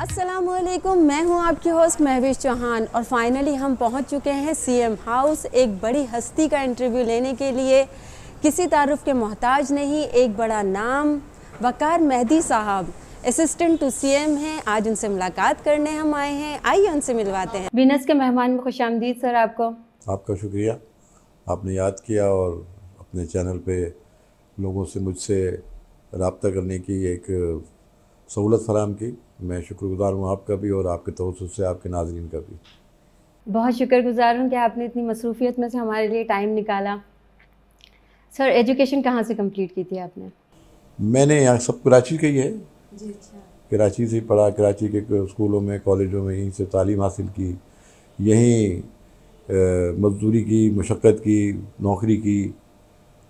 असलकुम मैं हूँ आपकी होस्ट महविश चौहान और फाइनली हम पहुँच चुके हैं सीएम हाउस एक बड़ी हस्ती का इंटरव्यू लेने के लिए। किसी तारुफ के मोहताज नहीं एक बड़ा नाम वकार मेहदी साहब असिस्टेंट टू सीएम हैं। आज उनसे मुलाकात करने हम आए हैं। आइए उनसे मिलवाते हैं। बिनस के मेहमान में खुश आमदीद सर आपको। आपका शुक्रिया। आपने याद किया और अपने चैनल पे लोगों से मुझसे रबता करने की एक सहूलत फराम की। मैं शुक्रगुजार हूँ आपका भी और आपके तवसत से आपके नाजरन का भी। बहुत शुक्रगुजार हूँ कि आपने इतनी मसरूफियत में से हमारे लिए टाइम निकाला। सर एजुकेशन कहाँ से कंप्लीट की थी आपने? मैंने यहाँ सब कराची का ही है। कराची से पढ़ा कराची के स्कूलों में कॉलेजों में यहीं से तालीम हासिल की यहीं मजदूरी की मशक्क़त की नौकरी की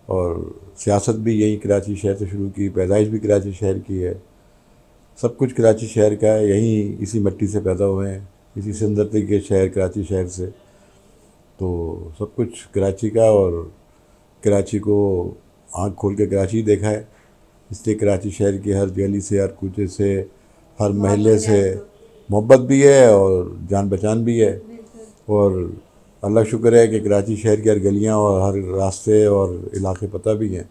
और सियासत भी यहीं कराची शहर से शुरू की पैदाइश भी कराची शहर की है। सब कुछ कराची शहर का है यहीं इसी मिट्टी से पैदा हुए हैं इसी सुंदरती के शहर कराची शहर से। तो सब कुछ कराची का और कराची को आँख खोल के कराची देखा है। इसलिए कराची शहर की हर गली से हर कूचे से हर महल्ले से मोहब्बत भी है और जान पहचान भी है। और अल्लाह शुक्र है कि कराची शहर की हर गलियाँ और हर रास्ते और इलाके पता भी हैं।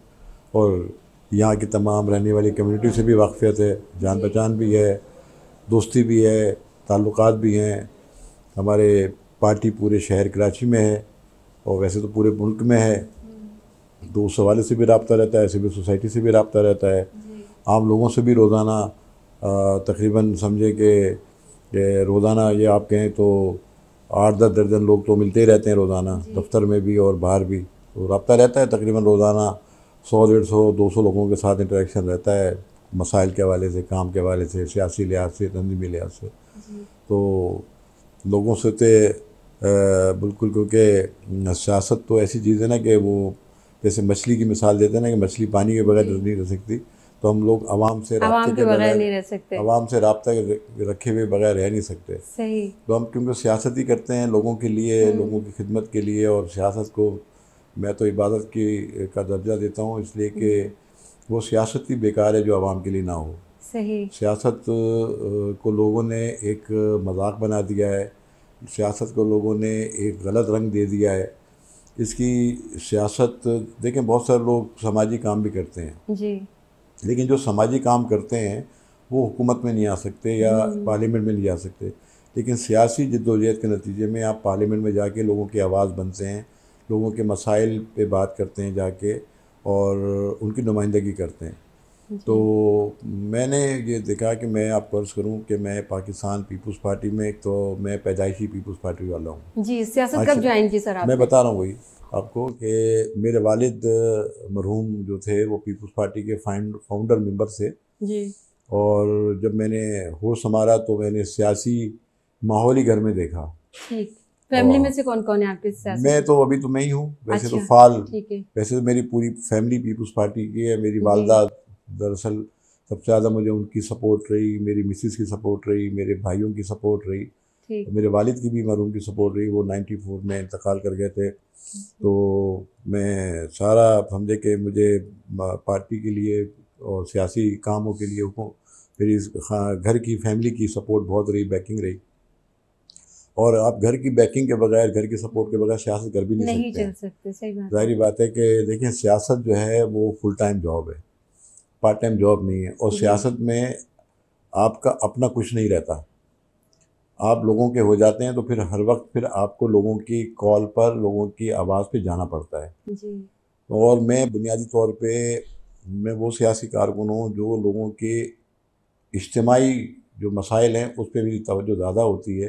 और यहाँ की तमाम रहने वाली कम्युनिटी से भी वाकफियत है जान पहचान भी है दोस्ती भी है ताल्लुक़ भी हैं। हमारे पार्टी पूरे शहर कराची में है और वैसे तो पूरे मुल्क में है। तो उस हवाले से भी रबता रहता है सिविल सोसाइटी से भी रबता रहता है। आम लोगों से भी रोज़ाना तकरीबन समझे कि रोज़ाना ये आप कहें तो आठ दस दर्जन लोग तो मिलते ही रहते हैं रोज़ाना दफ्तर में भी और बाहर भी। तो रबता रहता है तकरीबन रोज़ाना। सौ डेढ़ सौ दो सौ लोगों के साथ इंटरेक्शन रहता है मसाइल के हवाले से काम के हवाले से सियासी लिहाज से तंजीमी लिहाज से। तो लोगों से तो बिल्कुल क्योंकि सियासत तो ऐसी चीज़ है ना कि वो जैसे मछली की मिसाल देते हैं ना कि मछली पानी के बगैर नहीं रह सकती तो हम लोग आवाम से रबते के बगैर नहीं रह सकते। आवाम से रबता रखे हुए बगैर रह नहीं सकते। सही। तो हम क्योंकि सियासत ही करते हैं लोगों के लिए हम्म। लोगों की खिदमत के लिए और सियासत को मैं तो इबादत की का दर्जा देता हूँ इसलिए कि वो सियासत ही बेकार है जो आवाम के लिए ना हो। सही। सियासत को लोगों ने एक मज़ाक बना दिया है सियासत को लोगों ने एक गलत रंग दे दिया है। इसकी सियासत देखें बहुत सारे लोग समाजी काम भी करते हैं। जी। लेकिन जो समाजी काम करते हैं वो हुकूमत में नहीं आ सकते या पार्लियामेंट में नहीं जा सकते। लेकिन सियासी जद्दोजहद के नतीजे में आप पार्लियामेंट में जाके लोगों की आवाज़ बनते हैं लोगों के मसाइल पे बात करते हैं जाके और उनकी नुमाइंदगी करते हैं। तो मैंने ये देखा कि मैं आपको अर्ज़ करूँ कि मैं पाकिस्तान पीपल्स पार्टी में तो मैं पैदाइशी पीपल्स पार्टी वाला हूँ। जी सियासत कब ज्वाइन की सर आप? मैं बता रहा हूँ वही आपको कि मेरे वालिद मरहूम जो थे वो पीपल्स पार्टी के फाउंडर मेंबर थे। जी। और जब मैंने होश संभाला तो मैंने सियासी माहौल ही घर में देखा। ठीक। फैमिली में से कौन कौन है आपके साथ मैं तो अभी तो मैं ही हूँ वैसे अच्छा, तो अच्छा, फाल। वैसे तो मेरी पूरी फैमिली पीपल्स पार्टी की है मेरी वालदा दरअसल सबसे ज़्यादा मुझे उनकी सपोर्ट रही मेरी मिसिस की सपोर्ट रही मेरे भाइयों की सपोर्ट रही मेरे वालिद की भी मरूम की सपोर्ट रही वो 94 में इंतकाल कर गए थे। तो मैं सारा समझे कि मुझे पार्टी के लिए और सियासी कामों के लिए मेरी घर की फैमिली की सपोर्ट बहुत रही बैकिंग रही। और आप घर की बैकिंग के बगैर घर की सपोर्ट के बगैर सियासत कर भी नहीं, नहीं सकते चल सकते सही बात ज़ाहिर बात है कि देखिए सियासत जो है वो फुल टाइम जॉब है पार्ट टाइम जॉब नहीं है और सियासत में आपका अपना कुछ नहीं रहता। आप लोगों के हो जाते हैं तो फिर हर वक्त फिर आपको लोगों की कॉल पर लोगों की आवाज़ पे जाना पड़ता है। जी। और मैं बुनियादी तौर पे मैं वो सियासी कारकुन हूँ जो लोगों के इज्तमाही जो मसाइल हैं उस पर मेरी तवज्जो ज़्यादा होती है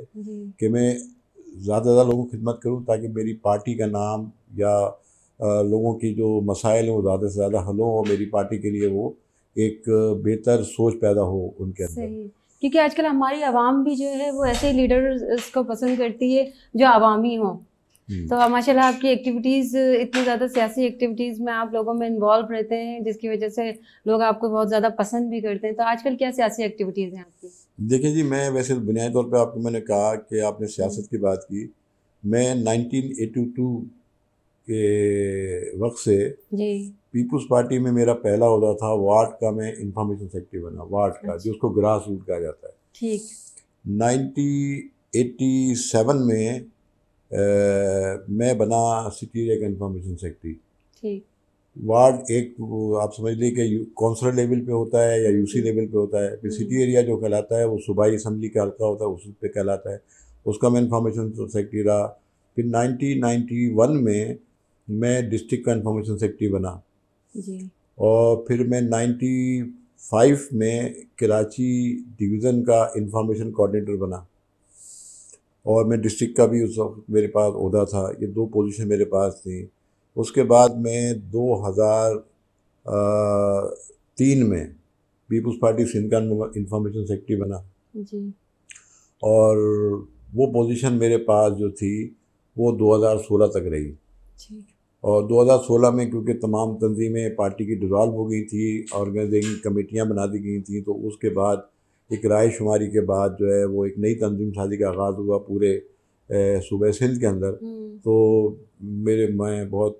कि मैं ज़्यादा ज़्यादा लोगों की खिदमत करूँ ताकि मेरी पार्टी का नाम या लोगों की जो मसाइल हैं वो ज़्यादा से ज़्यादा हल हों और मेरी पार्टी के लिए वो एक बेहतर सोच पैदा हो उनके अंदर। क्योंकि आजकल हमारी आवाम भी जो है वो ऐसे लीडर्स को पसंद करती है जो आवामी हों। हम्म। तो माशाल्लाह आपकी एक्टिविटीज़ इतनी ज़्यादा सियासी एक्टिविटीज़ में आप लोगों में इन्वॉल्व रहते हैं जिसकी वजह से लोग आपको बहुत ज़्यादा पसंद भी करते हैं। तो आजकल क्या सियासी एक्टिविटीज़ हैं आपकी? देखिए जी मैं वैसे बुनियादी तौर पे आपको मैंने कहा कि आपने सियासत की बात की। मैं 1982 के वक्त से जी। पीपुल्स पार्टी में मेरा पहला होता था वार्ड का मैं इंफॉर्मेशन सेक्रेटरी बना वार्ड का अच्छा। जिसको ग्रास रूट कहा जाता है। ठीक। 1987 में आ, मैं बना सिटी का इंफॉर्मेशन सेक्रेटरी। ठीक। वार्ड एक आप समझ लीजिए कि कौंसलर लेवल पे होता है या यूसी लेवल पे होता है फिर सिटी एरिया जो कहलाता है वो सूबाई असम्बली का हल्का होता है उस पे कहलाता है। उसका मैं इंफॉर्मेशन सेक्रेटरी रहा। फिर 1991 में मैं डिस्ट्रिक्ट का इंफॉर्मेशन सेक्रेटरी बना। जी। और फिर मैं 95 में कराची डिवीज़न का इंफॉर्मेशन कोऑर्डिनेटर बना। और मैं डिस्ट्रिक्ट का भी उस वक्त मेरे पास अहदा था। ये दो पोजीशन मेरे पास थी। उसके बाद मैं 2003 में पीपल्स पार्टी सिंध का इंफॉर्मेशन सेक्रेटरी बना। जी। और वो पोजीशन मेरे पास जो थी वो 2016 तक रही। ठीक और 2016 में क्योंकि तमाम तंजीमें पार्टी की डिज़ॉल्व हो गई थी ऑर्गेनाइजिंग कमेटियाँ बना दी गई थी तो उसके बाद एक राय शुमारी के बाद जो है वो एक नई तंजीम साजी का आगाज़ हुआ पूरे सूबे सिंध के अंदर। हम्म, तो मेरे मैं बहुत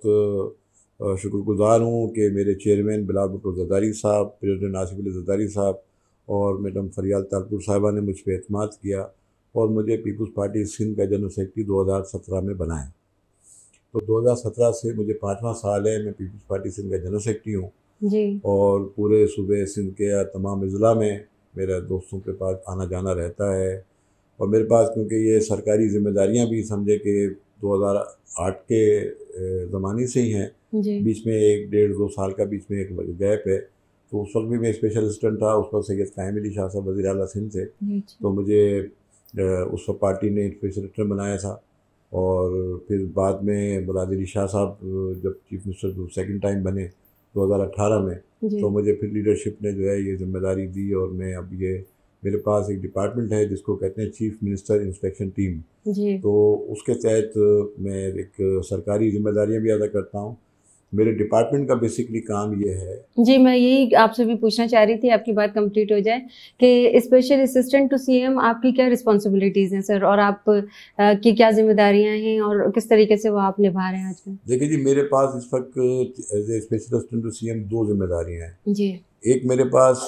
शुक्रगुजार हूँ कि मेरे चेयरमैन बिलाल भुट्टो जरदारी साहब प्रेसिडेंट आसिफ अली जरदारी साहब और मैडम फरियाल तालपुर साहिबा ने मुझ पर अतमाद किया और मुझे पीपल्स पार्टी सिंध का जनरल सेक्रेटरी 2017 में बनाया। तो 2017 से मुझे पाँचवा साल है मैं पीपल्स पार्टी सिंध का जनरल सेक्रेटरी हूँ। और पूरे सूबे सिंध के तमाम अज़ला में मेरा दोस्तों के पास आना जाना रहता है। और मेरे पास क्योंकि ये सरकारी ज़िम्मेदारियाँ भी समझे कि 2008 के ज़माने से ही हैं। बीच में एक डेढ़ दो साल का बीच में एक गैप है। तो उस वक्त भी मैं स्पेशल असिस्टेंट था उस वक्त सैयद कायम अली शाह साहब वजी अला सिंध थे। तो मुझे उस वक्त पार्टी ने स्पेशल असिस्टेंट बनाया था और फिर बाद में मुराद शाह साहब जब चीफ मिनिस्टर सेकंड टाइम बने 2018 में। तो मुझे फिर लीडरशिप ने जो है ये ज़िम्मेदारी दी और मैं अब ये मेरे पास एक डिपार्टमेंट है जिसको कहते हैं चीफ मिनिस्टर इंस्पेक्शन टीम जी। तो उसके तहत मैं एक सरकारी जिम्मेदारियाँ भी अदा करता हूँ। मेरे डिपार्टमेंट का बेसिकली काम ये है। जी मैं यही आपसे भी पूछना चाह रही थी आपकी बात कंप्लीट हो जाए कि स्पेशल असिस्टेंट टू सीएम आपकी क्या रिस्पॉन्सिबिलिटीज़ हैं सर और आप की क्या जिम्मेदारियाँ हैं और किस तरीके से वो आप निभा रहे हैं आजकल? देखिए जी मेरे पास इस वक्त as a special assistant to CM दो जिम्मेदारियाँ हैं। जी। एक मेरे पास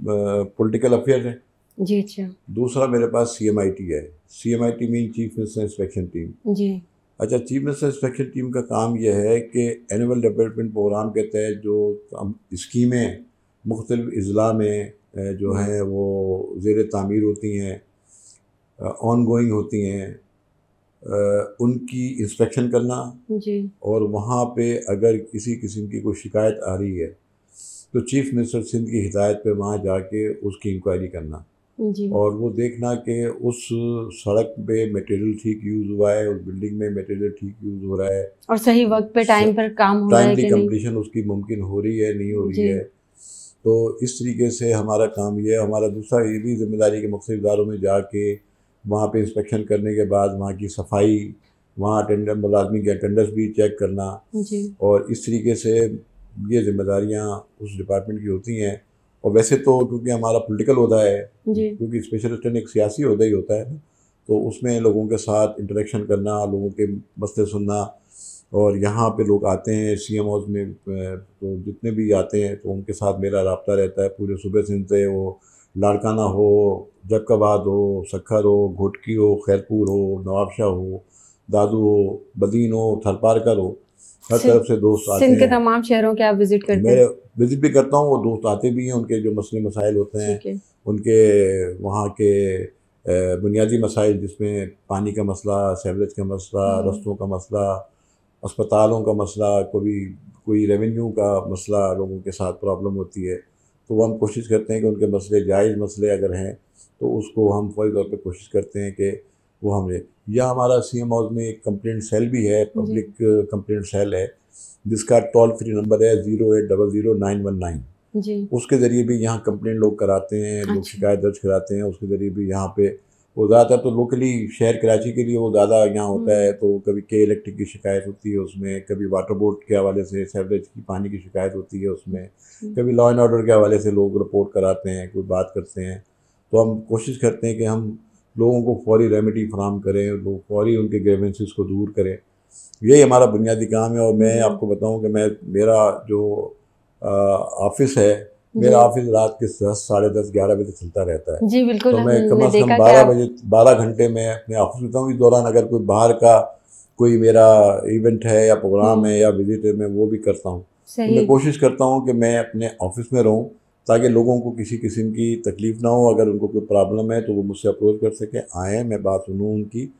पॉलिटिकल अफेयर है। जी अच्छा। दूसरा मेरे पास सी एम आई टी है। C M I T mean chief minister inspection team जी। अच्छा चीफ मिनिस्टर इंस्पेक्शन टीम का काम यह है कि एनुअल डेवलपमेंट प्रोग्राम के तहत जो हम स्कीमें मुख्तलिफ़ अज़ला में जो हैं वो ज़ेर तमीर होती हैं ऑन गोइंग होती हैं उनकी इंस्पेक्शन करना जी। और वहाँ पे अगर किसी किस्म की कोई शिकायत आ रही है तो चीफ मिनिस्टर सिंध की हिदायत पे वहाँ जाके उसकी इंक्वायरी करना। जी। और वो देखना कि उस सड़क पे मटेरियल ठीक यूज़ हुआ है उस बिल्डिंग में मटेरियल ठीक यूज़ हो रहा है। और सही वक्त पे टाइम पर काम हो रहा है टाइमली कि कंप्लीशन उसकी मुमकिन हो रही है नहीं हो रही है। तो इस तरीके से हमारा काम ये है। हमारा दूसरा ये भी ज़िम्मेदारी के मुख्तु इदारों में जाके वहाँ पे इंस्पेक्शन करने के बाद वहाँ की सफ़ाई वहाँ अटेंडर मुलाजमी के अटेंडेंस भी चेक करना। जी। और इस तरीके से ये जिम्मेदारियाँ उस डिपार्टमेंट की होती हैं। और वैसे तो क्योंकि हमारा पॉलिटिकल होता है क्योंकि स्पेशल एक सियासी होता ही होता है ना तो उसमें लोगों के साथ इंटरेक्शन करना लोगों के मसले सुनना और यहाँ पे लोग आते हैं सी एम हाउस में तो जितने भी आते हैं तो उनके साथ मेरा रबता रहता है। पूरे सुबह सिंध से वो लाड़काना हो जक्काबाद हो सखर हो घोटकी हो खैरपुर हो नवाबशाह हो दादू हो बदीन हो थरपारकर हो हर तरफ़ से दोस्त आते सिंध के हैं। तमाम शहरों के आप विज़िट करते मैं विज़िट भी करता हूँ वो दोस्त आते भी हैं उनके जो मसले मसाइल होते हैं। उनके वहाँ के बुनियादी मसाइल जिसमें पानी का मसला सेवरेज का मसला हम्म। रस्तों का मसला अस्पतालों का मसला कभी कोई रेवेन्यू का मसला लोगों के साथ प्रॉब्लम होती है तो हम कोशिश करते हैं कि उनके मसले जायज़ मसले अगर हैं तो उसको हम फौरी तौर पर कोशिश करते हैं कि वो हमें या हमारा सी एम हाउस में एक कंप्लेंट सेल भी है पब्लिक कंप्लेंट सेल है जिसका टोल फ्री नंबर है zero eight double zero nine one nine जी उसके ज़रिए भी यहाँ कंप्लेंट लोग कराते हैं अच्छा। लोग। शिकायत दर्ज कराते हैं उसके ज़रिए भी यहाँ पे वो ज़्यादातर तो लोकली शहर कराची के लिए वो ज़्यादा यहाँ होता हम्म। है तो कभी के इलेक्ट्रिक की शिकायत होती है उसमें कभी वाटर बोर्ड के हवाले से सेवरेज की पानी की शिकायत होती है उसमें। कभी लॉ एंड ऑर्डर के हवाले से लोग रिपोर्ट कराते हैं कोई बात करते हैं तो हम कोशिश करते हैं कि हम लोगों को फौरी रेमेडी फराम करें लोग फौरी उनके ग्रेवेंसेस को दूर करें। यही हमारा बुनियादी काम है और मैं। आपको बताऊँ कि मैं मेरा जो ऑफ़िस है मेरा ऑफ़िस रात के दस साढ़े दस ग्यारह बजे चलता रहता है। जी बिल्कुल तो मैं कम अज कम बारह बजे बारह घंटे में अपने ऑफ़िस में हूँ इस दौरान अगर कोई बाहर का कोई मेरा इवेंट है या प्रोग्राम है या विज़िट है मैं वो भी करता हूँ। तो मैं कोशिश करता हूँ कि मैं अपने ऑफ़िस में रहूँ। ताकि लोगों को किसी किस्म की तकलीफ़ ना हो अगर उनको कोई प्रॉब्लम है तो वो मुझसे अप्रोच कर सकें आएँ मैं बात सुनूँ उनकी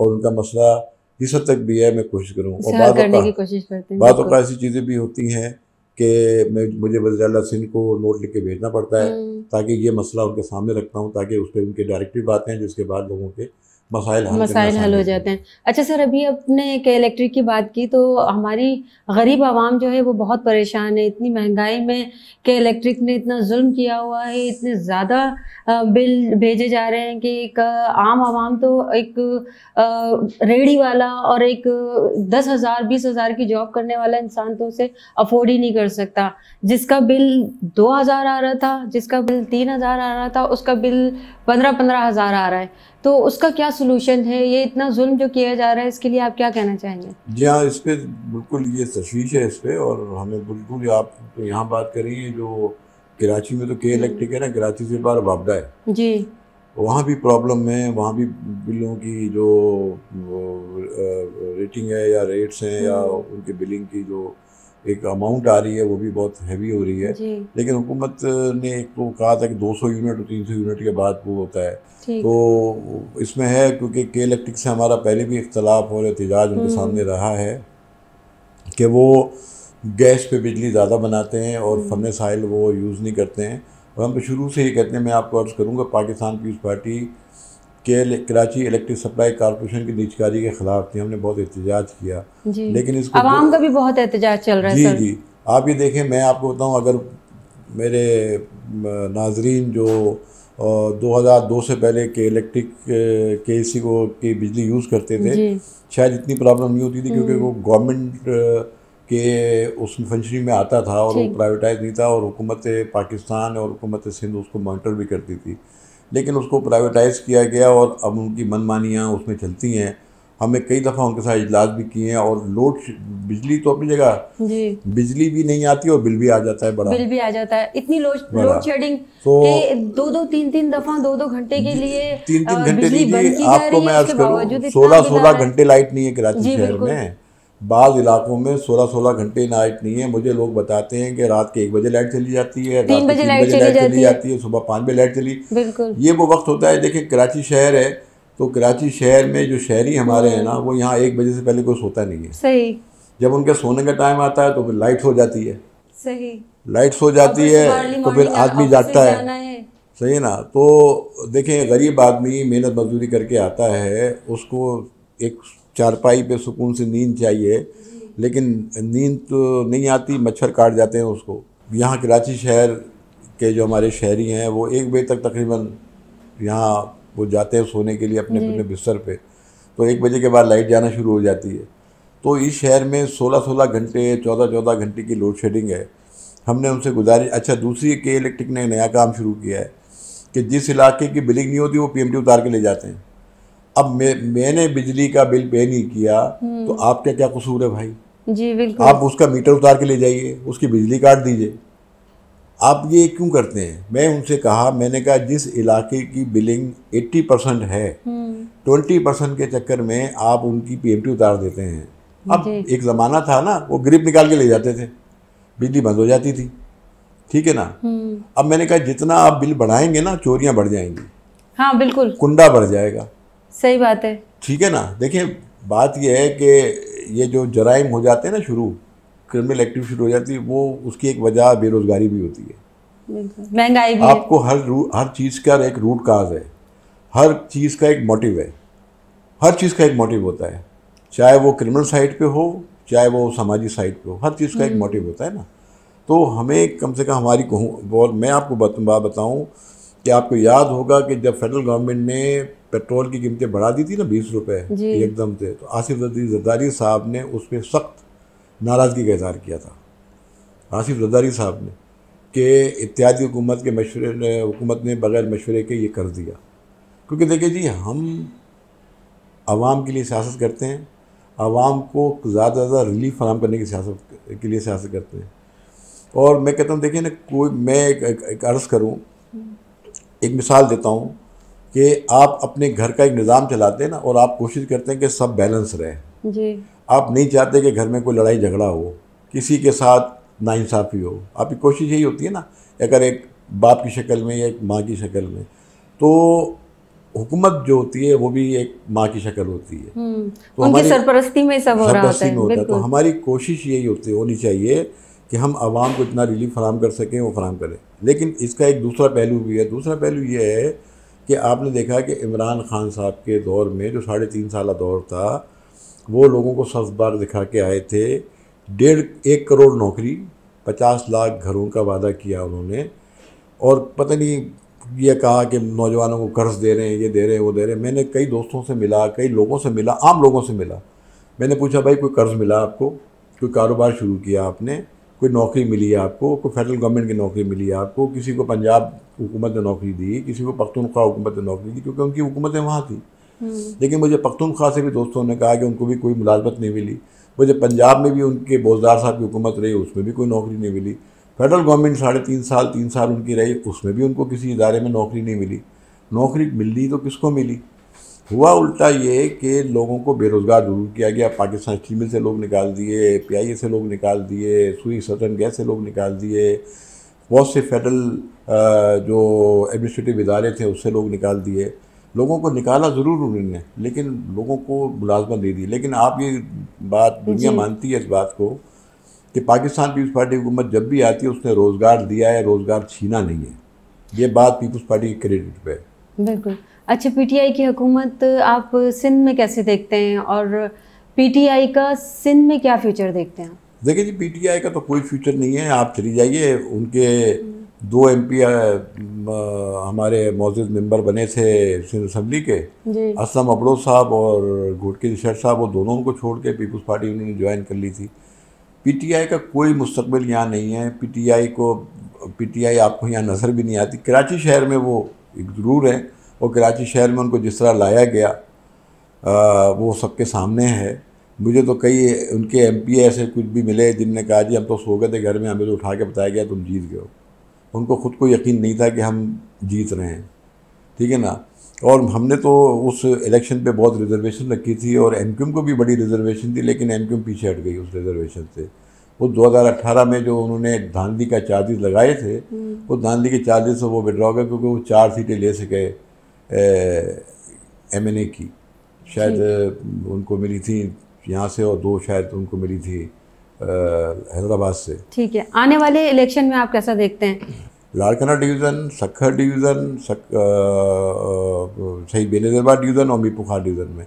और उनका मसला जिस हद तक भी है मैं कोशिश करूँ और हल बाद करने की कोशिश करते हैं बाद। ऐसी चीज़ें भी होती हैं कि मैं मुझे वजी सिंह को नोट लिख के भेजना पड़ता है हम्म, ताकि ये मसला उनके सामने रखता हूँ ताकि उस पर उनके डायरेक्टिव आते हैं जिसके बाद लोगों के मसाइल हल मसाइल हल हो जाते हैं। अच्छा सर अभी आपने के इलेक्ट्रिक की बात की तो हमारी गरीब आवाम जो है वो बहुत परेशान है। इतनी महँगाई में के इलेक्ट्रिक ने इतना जुल्म किया हुआ है इतने ज़्यादा बिल भेजे जा रहे हैं कि एक आम आवाम तो एक रेडी वाला और एक दस हज़ार बीस हज़ार की जॉब करने वाला इंसान तो उसे अफोर्ड ही नहीं कर सकता। जिसका बिल दो हज़ार आ रहा था जिसका बिल तीन हज़ार आ रहा था उसका बिल पंद्रह पंद्रह हज़ार आ रहा है। तो उसका क्या सोल्यूशन है? ये इतना जुल्म जो किया जा रहा है इसके लिए आप क्या कहना चाहेंगे? जी हाँ इस पर बिल्कुल ये तशवीश है इस पर और हमें बिल्कुल आप तो यहाँ बात करी है जो कराची में तो के इलेक्ट्रिक है ना? कराची से बाहर वापडा है। जी। वहाँ भी प्रॉब्लम है वहाँ भी बिलों की जो रेटिंग है या रेट्स हैं या हम्म। उनके बिलिंग की जो एक अमाउंट आ रही है वो भी बहुत हैवी हो रही है। लेकिन हुकूमत ने एक तो कहा था कि 200 यूनिट और 300 यूनिट के बाद वो होता है। तो इसमें है क्योंकि के इलेक्ट्रिक से हमारा पहले भी इख्तलाफ और एहतजाज उनके हम्म। सामने रहा है कि वो गैस पे बिजली ज़्यादा बनाते हैं और हम्म। फन साइल वो यूज़ नहीं करते हैं। और हम तो शुरू से ही कहते हैं मैं आपको अर्ज़ करूँगा पाकिस्तान पीस पार्टी के कराची इलेक्ट्रिक सप्लाई कॉरपोरेशन की निजकारी के ख़िलाफ़ थी हमने बहुत एहतजाज किया। लेकिन इसको आवाम का भी बहुत एहतजाज चल रहा है जी जी। आप ये देखें मैं आपको बताऊँ अगर मेरे नाजरीन जो दो हज़ार दो से पहले के इलेक्ट्रिक के सी को की बिजली यूज़ करते थे शायद इतनी प्रॉब्लम नहीं होती थी क्योंकि हम्म। वो गवर्नमेंट के उस फंक्शनिंग में आता था और वो प्राइवेटाइज नहीं था और हुकूमत पाकिस्तान और हुकूमत सिंध उसको मॉनिटर भी करती थी। लेकिन उसको प्राइवेटाइज किया गया और अब उनकी मनमानियाँ उसमें चलती हैं। हमें कई दफ़ा उनके साथ इजलास भी किए हैं और लोड बिजली तो अपनी जगह जी। बिजली भी नहीं आती और बिल भी आ जाता है बड़ा। बिल भी आ जाता है। इतनी लोड लोड शेडिंग तो- के दो दो तीन तीन दफ़ा दो दो घंटे के लिए तीन तीन घंटे लीजिए आपको मैं सोलह सोलह घंटे लाइट नहीं है कराची शहर में। बाज़ इलाकों में सोलह सोलह घंटे लाइट नहीं है। मुझे लोग बताते हैं कि रात के एक बजे लाइट चली जाती है रात तीन के बजे तीन लाइट बजे चली लाइट जाती चली है। जाती है सुबह पाँच बजे लाइट चली। बिल्कुल। ये वो वक्त होता है देखिए कराची शहर है तो कराची शहर में जो शहरी हमारे हैं ना वो यहाँ एक बजे से पहले कोई सोता नहीं है। सही। जब उनके सोने का टाइम आता है तो फिर लाइट हो जाती है। सही। लाइट सो जाती है तो फिर आदमी जागता है। है। सही है ना? तो देखें गरीब आदमी मेहनत मजदूरी करके आता है उसको एक चारपाई पे सुकून से नींद चाहिए लेकिन नींद तो नहीं आती मच्छर काट जाते हैं उसको। यहाँ कराची शहर के जो हमारे शहरी हैं वो एक बजे तक तकरीबन यहाँ वो जाते हैं सोने के लिए अपने अपने बिस्तर पे। तो एक बजे के बाद लाइट जाना शुरू हो जाती है। तो इस शहर में सोलह सोलह घंटे चौदह चौदह घंटे की लोड शेडिंग है। हमने उनसे गुजारिश अच्छा दूसरी के इलेक्ट्रिक ने नया काम शुरू किया है कि जिस इलाके की बिलिंग नहीं होती वो पीएमटी उतार के ले जाते हैं। अब मैं मैंने बिजली का बिल पे नहीं किया तो आपका क्या कसूर है भाई? जी बिल्कुल। आप उसका मीटर उतार के ले जाइए उसकी बिजली काट दीजिए। आप ये क्यों करते हैं? मैं उनसे कहा मैंने कहा जिस इलाके की बिलिंग 80 परसेंट है हम्म। 20 परसेंट के चक्कर में आप उनकी पीएमटी उतार देते हैं। अब एक ज़माना था ना वो ग्रिप निकाल के ले जाते थे। बिजली बंद हो जाती थी। ठीक है ना? हम्म। अब मैंने कहा जितना आप बिल बढ़ाएँगे ना चोरियाँ बढ़ जाएँगी। हाँ बिल्कुल। कुंडा बढ़ जाएगा। सही बात है। ठीक है ना? देखिए बात यह है कि ये जो जराइम हो जाते हैं ना शुरू क्रिमिनल एक्टिविटी शुरू हो जाती है वो उसकी एक वजह बेरोज़गारी भी होती है। महँगाई भी आपको हर रू हर चीज़ का एक रूट काज है। हर चीज़ का एक मोटिव है। हर चीज़ का एक मोटिव होता है। चाहे वो क्रिमिनल साइड पे हो चाहे वो सामाजिक साइड पे हो हर चीज़ का एक मोटिव होता है ना। तो हमें कम से कम हमारी कहूँ और मैं आपको बात बताऊँ कि आपको याद होगा कि जब फेडरल गवर्नमेंट ने पेट्रोल की कीमतें बढ़ा दी थी ना बीस रुपये एकदम से तो आसिफ जरदारी साहब ने उस पर सख्त नाराज़गी का इजहार किया था। आसिफ जरदारी साहब ने कि इत्यादि हुकूमत के मशवरे ने हुकूमत ने बगैर मशवरे के ये कर दिया। क्योंकि देखिए जी हम आवाम के लिए सियासत करते हैं आवाम को ज़्यादा से ज़्यादा रिलीफ फराम करने की सियासत के लिए सियासत करते हैं। और मैं कहता हूँ देखिए ना कोई मैं एक, एक, एक अर्ज़ करूँ एक मिसाल देता हूँ कि आप अपने घर का एक निज़ाम चलाते हैं ना और आप कोशिश करते हैं कि सब बैलेंस रहे। जी। आप नहीं चाहते कि घर में कोई लड़ाई झगड़ा हो किसी के साथ नाइंसाफ़ी हो। आपकी कोशिश यही होती है ना अगर एक बाप की शक्ल में या एक माँ की शक्ल में। तो हुकूमत जो होती है वो भी एक माँ की शक्ल होती है। हम्म। तो उनकी सरपरस्ती में सब हो रहा होता है में होता है। तो हमारी कोशिश यही होती होनी चाहिए कि हम आवाम को इतना रिलीफ फराम कर सकें, वो फराम करें। लेकिन इसका एक दूसरा पहलू भी है। दूसरा पहलू ये है कि आपने देखा कि इमरान खान साहब के दौर में, जो साढ़े तीन साल दौर था, वो लोगों को सख्त बार दिखा के आए थे। डेढ़, एक करोड़ नौकरी, पचास लाख घरों का वादा किया उन्होंने। और पता नहीं ये कहा कि नौजवानों को कर्ज दे रहे हैं, ये दे रहे हैं, वो दे रहे हैं। मैंने कई दोस्तों से मिला, कई लोगों से मिला, आम लोगों से मिला। मैंने पूछा, भाई, कोई कर्ज मिला आपको? कोई कारोबार शुरू किया आपने? कोई नौकरी मिली है आपको कोई फेडरल गवर्नमेंट की नौकरी मिली है आपको किसी को पंजाब हुकूमत ने नौकरी दी किसी को पख्तूनख्वा हुकूमत ने नौकरी दी क्योंकि उनकी हुकूमतें वहाँ थी। लेकिन मुझे पख्तूनख्वा से भी दोस्तों ने कहा कि उनको भी कोई मुलाजमत नहीं मिली। मुझे पंजाब में भी उनके बोजदार साहब की हुकूमत रही उसमें भी कोई नौकरी नहीं मिली। फेडरल गवर्नमेंट साढ़े तीन साल तीन साल उनकी रही उसमें भी उनको किसी इदारे में नौकरी नहीं मिली। नौकरी मिली तो किसको मिली? हुआ उल्टा ये कि लोगों को बेरोज़गार ज़रूर किया गया। पाकिस्तान स्टील से लोग निकाल दिए पी से लोग निकाल दिए सुई सटन गैस से लोग निकाल दिए। बहुत से फेडरल जो एडमिनिस्ट्रेटिव इदारे थे उससे लोग निकाल दिए। लोगों को निकाला ज़रूर उन्होंने लेकिन लोगों को मुलाजमत दे दी। लेकिन आप ये बात दुनिया मानती है इस बात को कि पाकिस्तान पीपल्स पार्टी हुकूमत जब भी आती है उसने रोज़गार दिया है रोज़गार छीना नहीं है। ये बात पीपल्स पार्टी के क्रेडिट पर है। बिल्कुल। अच्छा पीटीआई की हुकूमत आप सिंध में कैसे देखते हैं? और पीटीआई का सिंध में क्या फ्यूचर देखते हैं? आप? देखिए जी पीटीआई का तो कोई फ्यूचर नहीं है। आप चली जाइए। उनके दो एम पी हमारे मौजूद मेंबर बने थे सिंध असम्बली के। असलम अबड़ो साहब और घोटके शर साहब वो दोनों को छोड़ के पीपल्स पार्टी उन्होंने ज्वाइन कर ली थी। पीटीआई का कोई मुस्तकबिल यहाँ नहीं है। पीटीआई को पीटीआई आपको यहाँ नज़र भी नहीं आती। कराची शहर में वो एक ज़रूर है। और कराची शहर में उनको जिस तरह लाया गया आ, वो सबके सामने है। मुझे तो कई उनके एमपी ऐसे कुछ भी मिले जिनने कहा जी हम तो सो गए थे घर में हमें तो उठा के बताया गया तुम जीत गए हो। उनको खुद को यकीन नहीं था कि हम जीत रहे हैं। ठीक है ना? और हमने तो उस इलेक्शन पे बहुत रिजर्वेशन रखी थी और एमक्यूम को भी बड़ी रिजर्वेशन थी लेकिन एमक्यूम पीछे हट गई उस रिजर्वेशन से। वो 2018 में जो उन्होंने धांधली का चार्जेस लगाए थे वो धांधली के चार्जेस से वो विड्रॉ गए क्योंकि वो चार सीटें ले सके। एम एन ए की। शायद उनको मिली थी यहाँ से और दो शायद उनको मिली थी हैदराबाद से। ठीक है आने वाले इलेक्शन में आप कैसा देखते हैं? लाड़काना डिवीज़न सखर डिवीज़न सक सही बेनज़रबाद डिवीज़न और मीपुखार डिवीज़न में।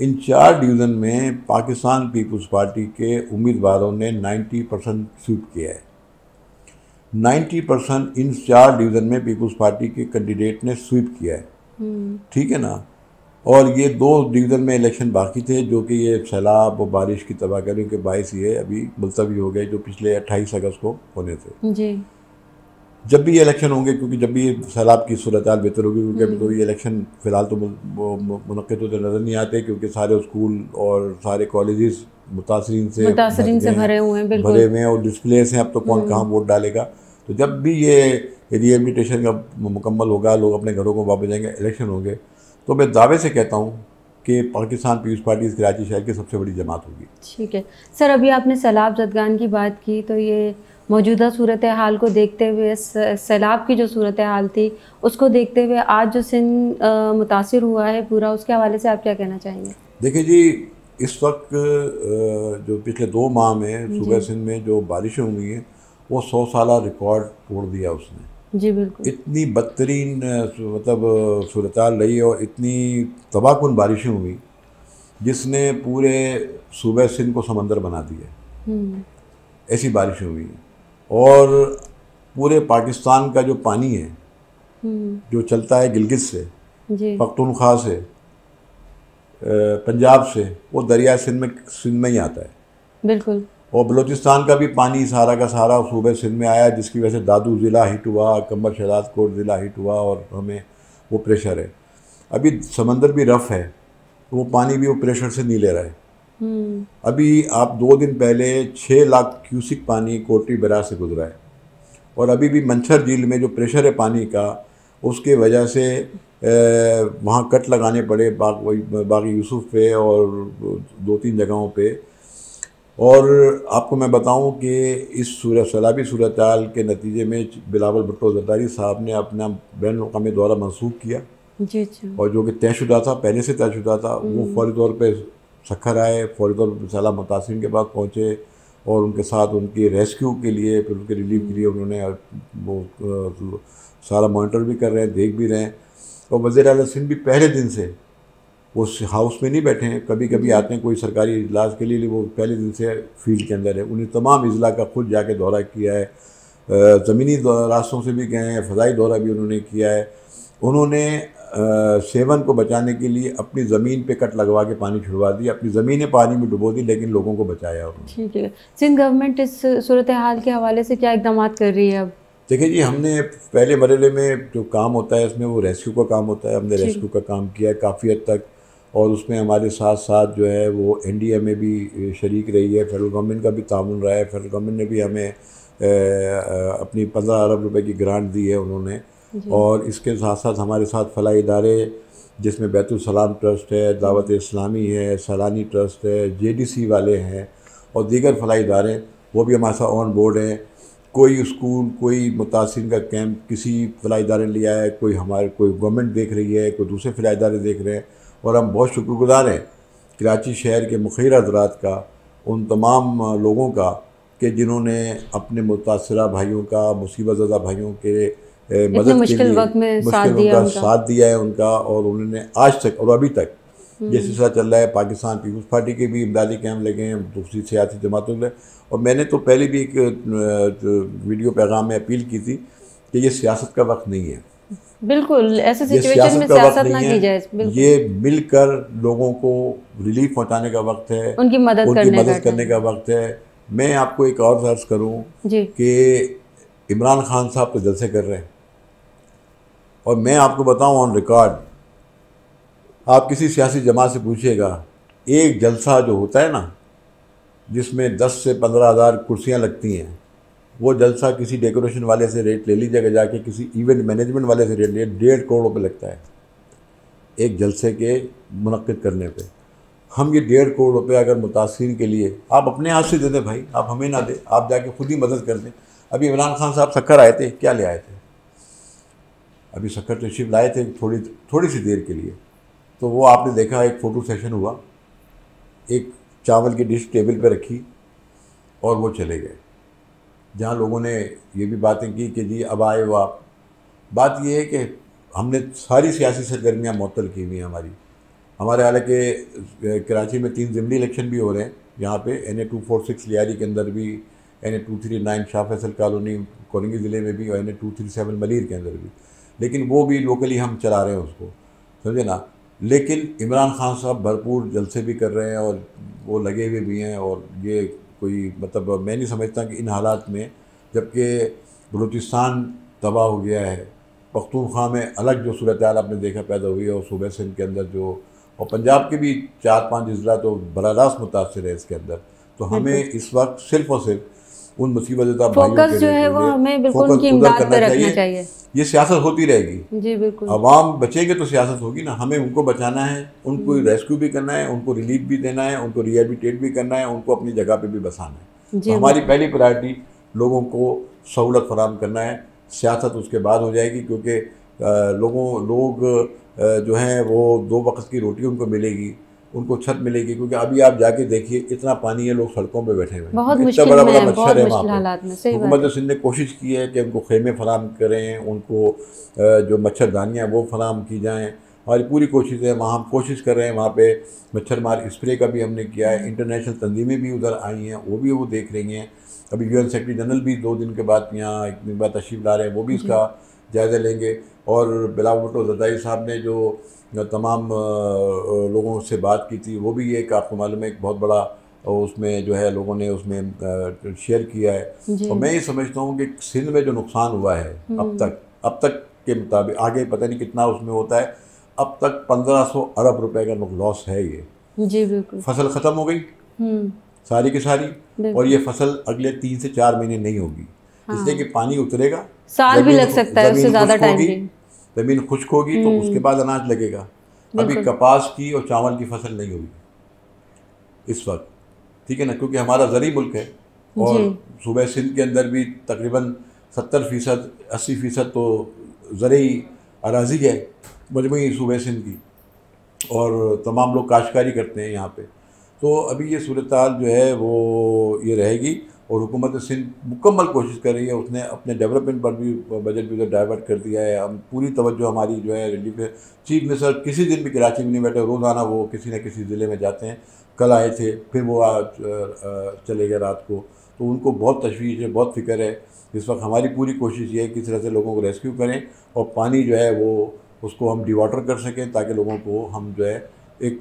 इन चार डिवीज़न में पाकिस्तान पीपुल्स पार्टी के उम्मीदवारों ने 90 परसेंट स्वीप किया है। 90 परसेंट इन चार डिवीज़न में पीपुल्स पार्टी के कैंडिडेट ने स्वीप किया है। ठीक है ना? और ये दो डिवीज़न में इलेक्शन बाकी थे जो कि ये सैलाब और बारिश की तबाहकारी के बायस ये अभी मुलतवी हो गए जो पिछले 28 अगस्त को होने थे। जी। जब भी ये इलेक्शन होंगे क्योंकि जब भी सैलाब की सूरत हाल बेहतर होगी क्योंकि अभी तो ये इलेक्शन फ़िलहाल तो मुनद होते नज़र नहीं आते क्योंकि सारे स्कूल और सारे कॉलेज मुतासरीन से मुतासरीन से भरे हुए हैं भरे हुए हैं और डिस्प्लेस हैं अब तो कौन कहाँ वोट डालेगा? तो जब भी ये रिहेबिलिटेशन का मुकम्मल होगा लोग अपने घरों को वापस जाएँगे इलेक्शन होंगे तो मैं दावे से कहता हूँ कि पाकिस्तान पीपल्स पार्टी इस कराची शहर की सबसे बड़ी जमात होगी। ठीक है। सर अभी आपने सैलाब जदगान की बात की तो ये मौजूदा सूरत हाल को देखते हुए सैलाब की जो सूरत हाल थी उसको देखते हुए आज जो सिंध मुतासर हुआ है पूरा उसके हवाले से आप क्या कहना चाहेंगे? देखिए जी इस वक्त जो पिछले दो माह में सूबह सिंध में जो बारिशें हुई हैं वो सौ साल रिकॉर्ड तोड़ दिया उसने। जी बिल्कुल। इतनी बदतरीन मतलब सूरत रही और इतनी तबाहकुन बारिशें हुई जिसने पूरे सूबह सिंध को समंदर बना दिया। हम्म, ऐसी बारिशें हुई और पूरे पाकिस्तान का जो पानी है हम्म, जो चलता है गिलगित से पख्तूनख्वा से पंजाब से वो दरिया सिंध में सिंध में ही आता है। बिल्कुल। और बलूचिस्तान का भी पानी सारा का सारा सूबे सिंध में आया जिसकी वजह से दादू ज़िला हिट हुआ कम्बर शहजाद कोट ज़िला हिट हुआ और हमें वो प्रेशर है। अभी समंदर भी रफ़ है तो वो पानी भी वो प्रेशर से नहीं ले रहा है। हम्म, अभी आप दो दिन पहले छः लाख क्यूसिक पानी कोटरी बराज से गुजरा है। और अभी भी मंछर झील में जो प्रेशर है पानी का उसके वजह से वहाँ कट लगाने पड़े बाग बाग यूसुफ पे और दो तीन जगहों पे। और आपको मैं बताऊँ कि इस सूरत सैलाबी सूरत हाल के नतीजे में बिलावल भुट्टो जरदारी साहब ने अपना बैन अवी दौरा मनसूख किया। जी अच्छा और जो कि तयशुदा था पहले से तयशुदा था वो हम्म। फौरी तौर पर सखर आए फौरी तौर पर सैलाब मुतासरी के पास पहुँचे और उनके साथ उनकी रेस्क्यू के लिए फिर उनके रिलीफ के लिए उन्होंने वो सारा मॉनिटर भी कर रहे हैं देख भी रहे हैं। और वज़ीर अल सिंध भी पहले दिन से वो हाउस में नहीं बैठे हैं। कभी कभी आते हैं कोई सरकारी इजलास के लिए वो पहले दिन से फ़ील्ड के अंदर है। उन्हें तमाम अजला का खुद जाके दौरा किया है। ज़मीनी रास्तों से भी गए हैं फ़जाई दौरा भी उन्होंने किया है। उन्होंने सेवन को बचाने के लिए अपनी ज़मीन पे कट लगवा के पानी छुड़वा दिया अपनी ज़मीनें पानी में डुबो दी लेकिन लोगों को बचाया उन्होंने। ठीक है। सिंध गवर्नमेंट इस सूरत हाल के हवाले से क्या इकदाम कर रही है अब? देखिए जी हमने पहले मरले में जो काम होता है इसमें वो रेस्क्यू का काम होता है। हमने रेस्क्यू का काम किया है। काफ़ी हद तक और उसमें हमारे साथ साथ जो है वो एन में भी शरीक रही है फेडरल गवर्नमेंट का भी ताउन रहा है फेडरल गवर्नमेंट ने भी हमें अपनी पंद्रह अरब रुपए की ग्रांट दी है उन्होंने। और इसके साथ साथ हमारे साथ फलाई इदारे जिसमें बैतुलसलाम ट्रस्ट है दावत इस्लामी है सलानी ट्रस्ट है जेडीसी वाले हैं और दीगर फलाई इदारे वो भी हमारे साथ ऑन बोर्ड हैं। कोई स्कूल कोई मुतासर का कैंप किसी फलाई इदारे ने लिया है कोई हमारे कोई गवर्नमेंट देख रही है कोई दूसरे फलाई इदारे देख रहे हैं। और हम बहुत शुक्रगुजार हैं कराची शहर के मुखर हजरात का उन तमाम लोगों का कि जिन्होंने अपने मुतासर भाइयों का मुसीबत ज़दा भाइयों के मदद के लिए वक्त में साथ दिया उनका साथ दिया है उनका और उन्होंने आज तक और अभी तक हम्म। जैसे सिलसिला चल रहा है। पाकिस्तान पीपल्स पार्टी के भी इमदादी कैम्प लगे हैं दूसरी सियासी जमातों के और मैंने तो पहले भी एक वीडियो पैगाम में अपील की थी कि ये सियासत का वक्त नहीं है। बिल्कुल ऐसे सिचुएशन में सियासत ना की जाए ये मिलकर लोगों को रिलीफ पहुँचाने का वक्त है उनकी मदद उनकी करने मदद करने का वक्त है। मैं आपको एक और अर्ज़ करूँ कि इमरान खान साहब तो जलसे कर रहे हैं। और मैं आपको बताऊँ ऑन रिकॉर्ड आप किसी सियासी जमात से पूछिएगा एक जलसा जो होता है ना जिसमें दस से पंद्रह हज़ार कुर्सियाँ लगती हैं वो जलसा किसी डेकोरेशन वाले से रेट ले लीजिएगा, जाके किसी इवेंट मैनेजमेंट वाले से रेट ले डेढ़ करोड़ रुपये लगता है एक जलसे के मुनद करने पे। हम ये डेढ़ करोड़ रुपये अगर मुतासर के लिए, आप अपने हाथ से दे दें भाई, आप हमें ना दें, आप जाके खुद ही मदद कर दें। अभी इमरान खान साहब शक्कर आए थे, क्या ले आए थे? अभी शक्कर तशीफ लाए थे थोड़ी थोड़ी सी देर के लिए। तो वो आपने देखा, एक फ़ोटो सेशन हुआ, एक चावल की डिश टेबल पर रखी और वो चले गए। जहाँ लोगों ने ये भी बातें की कि जी, अब आए वो आप। बात ये है कि हमने सारी सियासी सरगर्मियाँ मअतल की हुई हैं हमारी। हमारे हालाँकि कराची में तीन ज़मनी इलेक्शन भी हो रहे हैं। यहाँ पे N A two four six Lyari के अंदर भी N A two three nine Shah Faisal colony, Korangi ज़िले में भी और N A two three seven Malir के अंदर भी। लेकिन वो भी लोकली हम चला रहे हैं उसको, समझे ना? लेकिन इमरान खान साहब भरपूर जलसे भी कर रहे हैं और वो लगे हुए भी हैं और ये कोई मतलब मैं नहीं समझता कि इन हालात में जबकि बलूचिस्तान तबाह हो गया है पख्तूनख्वा में अलग जो सूरत आपने देखा पैदा हुई है और सूबे सिंध के अंदर जो और पंजाब के भी चार पाँच अजला तो बरारास्त मुतासर है इसके अंदर। तो हमें इस वक्त सिर्फ़ और सिर्फ़ उन मुसीबत फोकस जो है वो हमें बिल्कुल उनकी इमदाद पे रखना चाहिए। ये सियासत होती रहेगी। जी बिल्कुल। अवाम बचेंगे तो सियासत होगी ना। हमें उनको बचाना है उनको रेस्क्यू भी करना है उनको रिलीफ भी देना है उनको रिहेबिटेट भी करना है उनको अपनी जगह पे भी बसाना है। तो हमारी पहली प्रायोरिटी लोगों को सहूलत फराम करना है। सियासत उसके बाद हो जाएगी क्योंकि लोगों लोग जो हैं वो दो वक्त की रोटी उनको मिलेगी। उनको छत मिलेगी क्योंकि अभी आप जाके देखिए इतना पानी है लोग सड़कों पे बैठे हुए बहुत इतना बड़ा बड़ा मच्छर है वहाँ पे। हुकूमत सिंध ने कोशिश की है कि उनको खेमे फराम करें उनको जो मच्छरदानियाँ वो फराम की जाएँ। हमारी पूरी कोशिश है वहाँ हम कोशिश कर रहे हैं वहाँ पे मच्छर मार स्प्रे का भी हमने किया है इंटरनेशनल तंजीमें भी उधर आई हैं वो भी वो देख रही हैं। अभी यूएन सेक्रेटरी जनरल भी दो दिन के बाद यहाँ एक दिन बाद तशीफ ला रहे हैं वो भी इसका जायज़ा लेंगे। और बिलावल भुट्टो जदाई साहब ने जो तमाम लोगों से बात की थी वो भी एक आपको मालूम है एक बहुत बड़ा उसमें जो है लोगों ने उसमें शेयर किया है। और मैं ये समझता हूँ कि सिंध में जो नुकसान हुआ है अब हम्म। तक अब तक के मुताबिक आगे पता नहीं कितना उसमें होता है अब तक पंद्रह सौ अरब रुपए का लॉस है ये। जी बिल्कुल। फ़सल ख़त्म हो गई। हम्म। सारी की सारी। और ये फ़सल अगले तीन से चार महीने नहीं होगी। हाँ। इसलिए कि पानी उतरेगा साल भी लग सकता है, उससे ज़्यादा टाइम। ज़मीन खुश्क होगी तो उसके बाद अनाज लगेगा। अभी कपास की और चावल की फ़सल नहीं होगी इस वक्त। ठीक है ना? क्योंकि हमारा जरी मुल्क है और सूबे सिंध के अंदर भी तकरीबन सत्तर फ़ीसद अस्सी फ़ीसद तो ज़रूरी अराजी है मजमूई सूबे सिंध की। और तमाम लोग काश्तकारी करते हैं यहाँ पे। तो अभी ये सूरत जो है वो ये रहेगी। और हुकूमत सिंध मुकम्मल कोशिश कर रही है, उसने अपने डेवलपमेंट पर भी बजट भी उधर डाइवर्ट कर दिया है। हम पूरी तवज्जो हमारी जो है रिलीफ है चीफ मिनिस्टर किसी दिन भी कराची में नहीं बैठे, रोज़ाना वो किसी न किसी ज़िले में जाते हैं। कल आए थे, फिर वो आज चले गए रात को। तो उनको बहुत तशवीश है, बहुत फ़िक्र है। इस वक्त हमारी पूरी कोशिश ये है किस तरह से लोगों को रेस्क्यू करें और पानी जो है वो, उसको हम डिवाटर कर सकें ताकि लोगों को हम जो है एक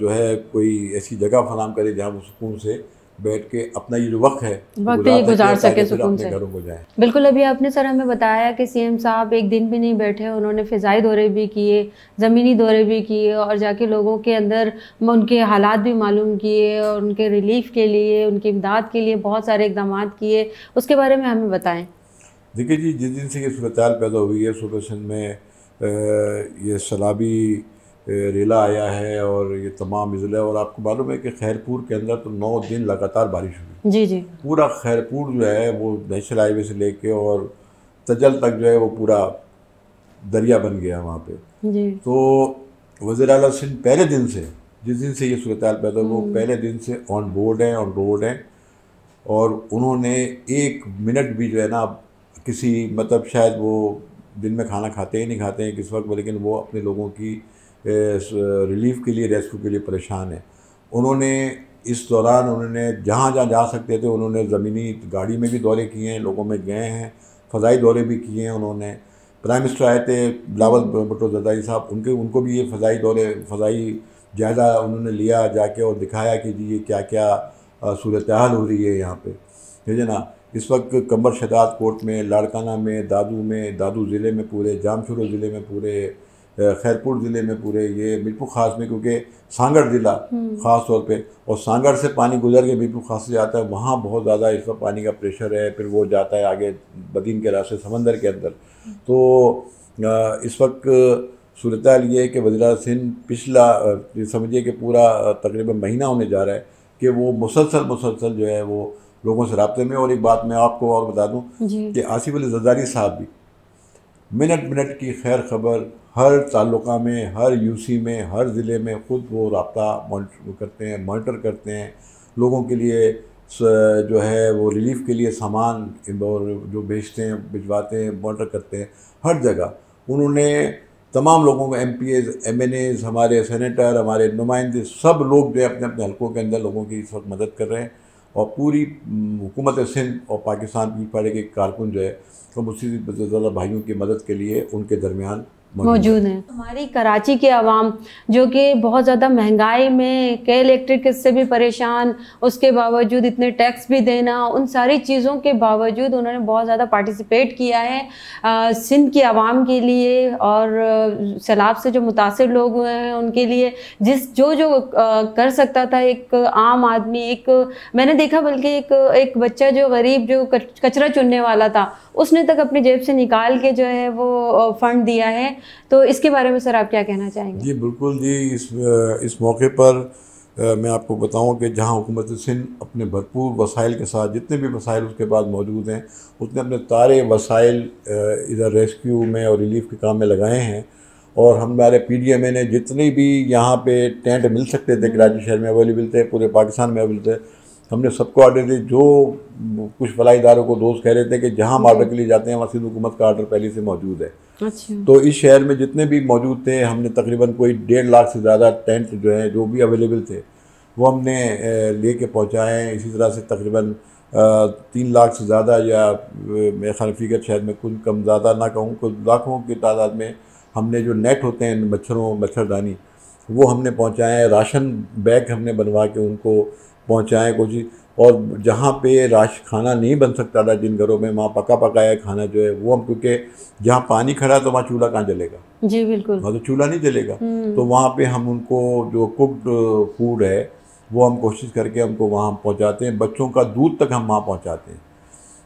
जो है कोई ऐसी जगह फराम करें जहाँ वो सुकून से बैठ के अपना ये जो वक्त है वक्त ये गुजार सके सुकून से। घरों को जाएँ। बिल्कुल अभी आपने सर हमें बताया कि सीएम साहब एक दिन भी नहीं बैठे उन्होंने फ़िज़ाई दौरे भी किए ज़मीनी दौरे भी किए और जाके लोगों के अंदर उनके हालात भी मालूम किए और उनके रिलीफ के लिए उनकी इमदाद के लिए बहुत सारे इकदाम किए। उसके बारे में हमें बताएँ। देखिए जी जिस दिन से ये सूरत पैदा हुई है सिंध में ये सैलाबी रेला आया है और ये तमाम अज़ला और आपको मालूम है कि खैरपुर के अंदर तो नौ दिन लगातार बारिश हुई। जी जी। पूरा खैरपुर जो है वो नेशनल हाईवे से लेके और तजल तक जो है वो पूरा दरिया बन गया वहाँ पे। जी। तो वज़ीर अला सिंह पहले दिन से जिस दिन से ये सूरत पैदा वो पहले दिन से ऑन बोर्ड हैं ऑन रोड हैं और उन्होंने एक मिनट भी जो है ना किसी मतलब शायद वो दिन में खाना खाते ही नहीं खाते हैं किस वक्त लेकिन वो अपने लोगों की रिलीफ के लिए रेस्क्यू के लिए परेशान है। उन्होंने, इस दौरान उन्होंने जहाँ जहाँ जा सकते थे, उन्होंने ज़मीनी गाड़ी में भी दौरे किए हैं, लोगों में गए हैं, फ़ज़ाई दौरे भी किए हैं उन्होंने। प्राइम मिनिस्टर आए थे बिलावल भुट्टो जरदारी साहब, उनके, उनको भी ये फ़ज़ाई दौरे, फ़ज़ाई जायज़ा उन्होंने लिया जाके और दिखाया कि जी ये क्या क्या सूरत हाल हो रही है यहाँ पे। ठीक है ना? इस वक्त कमर शदाद कोर्ट में, लाड़काना में, दादू में, दादू ज़िले में पूरे, जामशुरो ज़िले में पूरे खैरपुर ज़िले में पूरे ये मीरपुर ख़ास में क्योंकि सांगड़ ज़िला ख़ास तौर पे और सांगड़ से पानी गुजर के मीरपुर ख़ास से जाता है वहाँ बहुत ज़्यादा इस वक्त पानी का प्रेशर है फिर वो जाता है आगे बदीन के रास्ते समंदर के अंदर। तो इस वक्त सूरत ये है कि वज़ीर सिंध पिछला समझिए कि पूरा तकरीबन महीना होने जा रहा है कि वो मुसलसल मुसलसल जो है वो लोगों से रबते में और एक बात मैं आपको और बता दूँ कि आसिफ अली जरदारी साहब भी मिनट मिनट की खैर खबर हर ताल्लुका में, हर यूसी में, हर ज़िले में ख़ुद वो रबता करते हैं, मॉनिटर करते हैं। लोगों के लिए जो है वो रिलीफ के लिए सामान और जो भेजते हैं, भिजवाते हैं, मॉनिटर करते हैं, हर जगह। उन्होंने तमाम लोगों को M P as M N A हमारे सेनेटर हमारे नुमाइंदे सब लोग जो है अपने अपने हलकों के अंदर लोगों की इस वक्त मदद कर रहे हैं। और पूरी हुकूमत सिंध और पाकिस्तान की पार्टी के कारकुन जो है वो मुस्लिम भाइयों की मदद के लिए उनके दरमियान मौजूद हैं। हमारी कराची के आवाम जो कि बहुत ज़्यादा महँगाई में के इलेक्ट्रिक से भी परेशान उसके बावजूद इतने टैक्स भी देना उन सारी चीज़ों के बावजूद उन्होंने बहुत ज़्यादा पार्टिसिपेट किया है सिंध की आवाम के लिए और सैलाब से जो मुतासर लोग हुए हैं उनके लिए जिस जो जो अ, कर सकता था एक आम आदमी एक मैंने देखा बल्कि एक एक बच्चा जो गरीब जो कचरा चुनने वाला था उसने तक अपनी जेब से निकाल के जो है वो फंड दिया है तो इसके बारे में सर आप क्या कहना चाहेंगे? जी, बिल्कुल जी, इस इस मौके पर मैं आपको बताऊँ कि जहाँ हुकूमत सिंध अपने भरपूर वसाइल के साथ, जितने भी वसाइल उसके पास मौजूद हैं उसने अपने तारे वसाइल इधर रेस्क्यू में और रिलीफ के काम में लगाए हैं। और हमारे पी डी एम ए ने जितने भी यहाँ पे टेंट मिल सकते थे, कराची शहर में अवेलेबल थे, पूरे पाकिस्तान में अवेलेबल थे, हमने सबको ऑर्डर दिए। जो कुछ फलाई इदारों को दोस्त कह रहे थे कि जहाँ हम ऑर्डर के लिए जाते हैं, वहाँ सिंध हुकूमत का ऑर्डर पहले से मौजूद है। अच्छा। तो इस शहर में जितने भी मौजूद थे, हमने तकरीबन कोई डेढ़ लाख से ज़्यादा टेंट जो है, जो भी अवेलेबल थे, वो हमने ले लेके पहुँचाए हैं। इसी तरह से तकरीबन तीन लाख से ज़्यादा या मेरे ख्याल फिगर शायद मैं कुछ कम ज़्यादा ना कहूँ कुछ लाखों की तादाद में हमने जो नेट होते हैं, मच्छरों, मच्छरदानी, वो हमने पहुँचाए राशन बैग हमने बनवा के उनको पहुँचाएँ कोशिश और जहाँ पे राश खाना नहीं बन सकता था जिन घरों में वहाँ पका पकाया खाना जो है वो हम क्योंकि जहाँ पानी खड़ा है तो वहाँ चूल्हा कहाँ जलेगा? जी बिल्कुल। वहाँ तो चूल्हा नहीं जलेगा। तो वहाँ पे हम उनको जो कुक्ड फ़ूड है वो हम कोशिश करके हमको वहाँ पहुँचाते हैं। बच्चों का दूध तक हम वहाँ पहुँचाते हैं।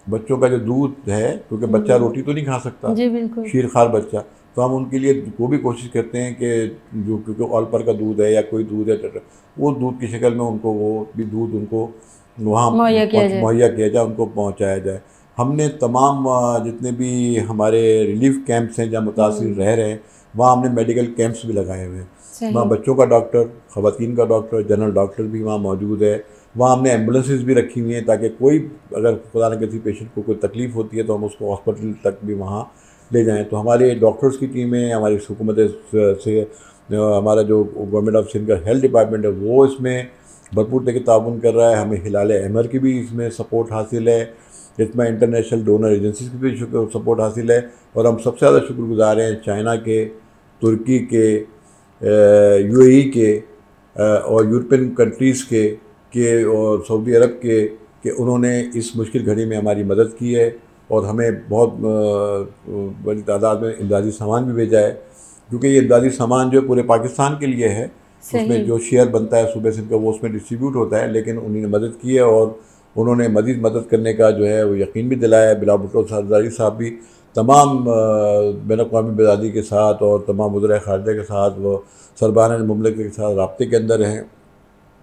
बच्चों का जो दूध है क्योंकि बच्चा रोटी तो नहीं खा सकता। जी बिल्कुल। शीर खार बच्चा। तो हम उनके लिए वो भी कोशिश करते हैं कि जो क्योंकि ऑलपर का दूध है या कोई दूध है वो दूध की शक्ल में उनको वो भी दूध उनको वहाँ मुहैया किया जाए। उनको पहुँचाया जाए। हमने तमाम जितने भी हमारे रिलीफ कैंप्स हैं जहाँ मुतासर रह रहे हैं वहाँ हमने मेडिकल कैंप्स भी लगाए हुए हैं। वहाँ बच्चों का डॉक्टर खवातीन का डॉक्टर जनरल डॉक्टर भी वहाँ मौजूद है। वहाँ हमने एम्बुलेंसेज भी रखी हुई हैं ताकि कोई अगर खुदा न किसी पेशेंट को कोई तकलीफ़ होती है तो हम उसको हॉस्पिटल तक भी वहाँ ले जाएँ। तो हमारे डॉक्टर्स की टीमें हमारी हुकूमत से हमारा जो गवर्नमेंट ऑफ़ सिंध का हेल्थ डिपार्टमेंट है वो इसमें भरपूर तरीके ताउन कर रहा है। हमें हिलाल अमर की भी इसमें सपोर्ट हासिल है। इसमें इंटरनेशनल डोनर एजेंसीज की भी सपोर्ट हासिल है। और हम सबसे ज़्यादा शुक्रगुजार हैं चाइना के, तुर्की के यूएई के और यूरोपियन कंट्रीज़ के के और सऊदी अरब के, कि उन्होंने इस मुश्किल घड़ी में हमारी मदद की है। और हमें बहुत बड़ी तादाद में इमदादी सामान भी भेजा है। क्योंकि ये इमदादी सामान जो पूरे पाकिस्तान के लिए है। उसमें जो शेयर बनता है सूबे सिंध का वो उसमें डिस्ट्रीब्यूट होता है लेकिन उन्होंने मदद की है और उन्होंने मजीद मदद करने का जो है वो यकीन भी दिलाया है। बिला भुट्टो सरदारी साहब भी तमाम बैन अवी बरदरी के साथ और तमाम वजरा खारजा के साथ वो सरबान ममलिक के साथ रबते के अंदर हैं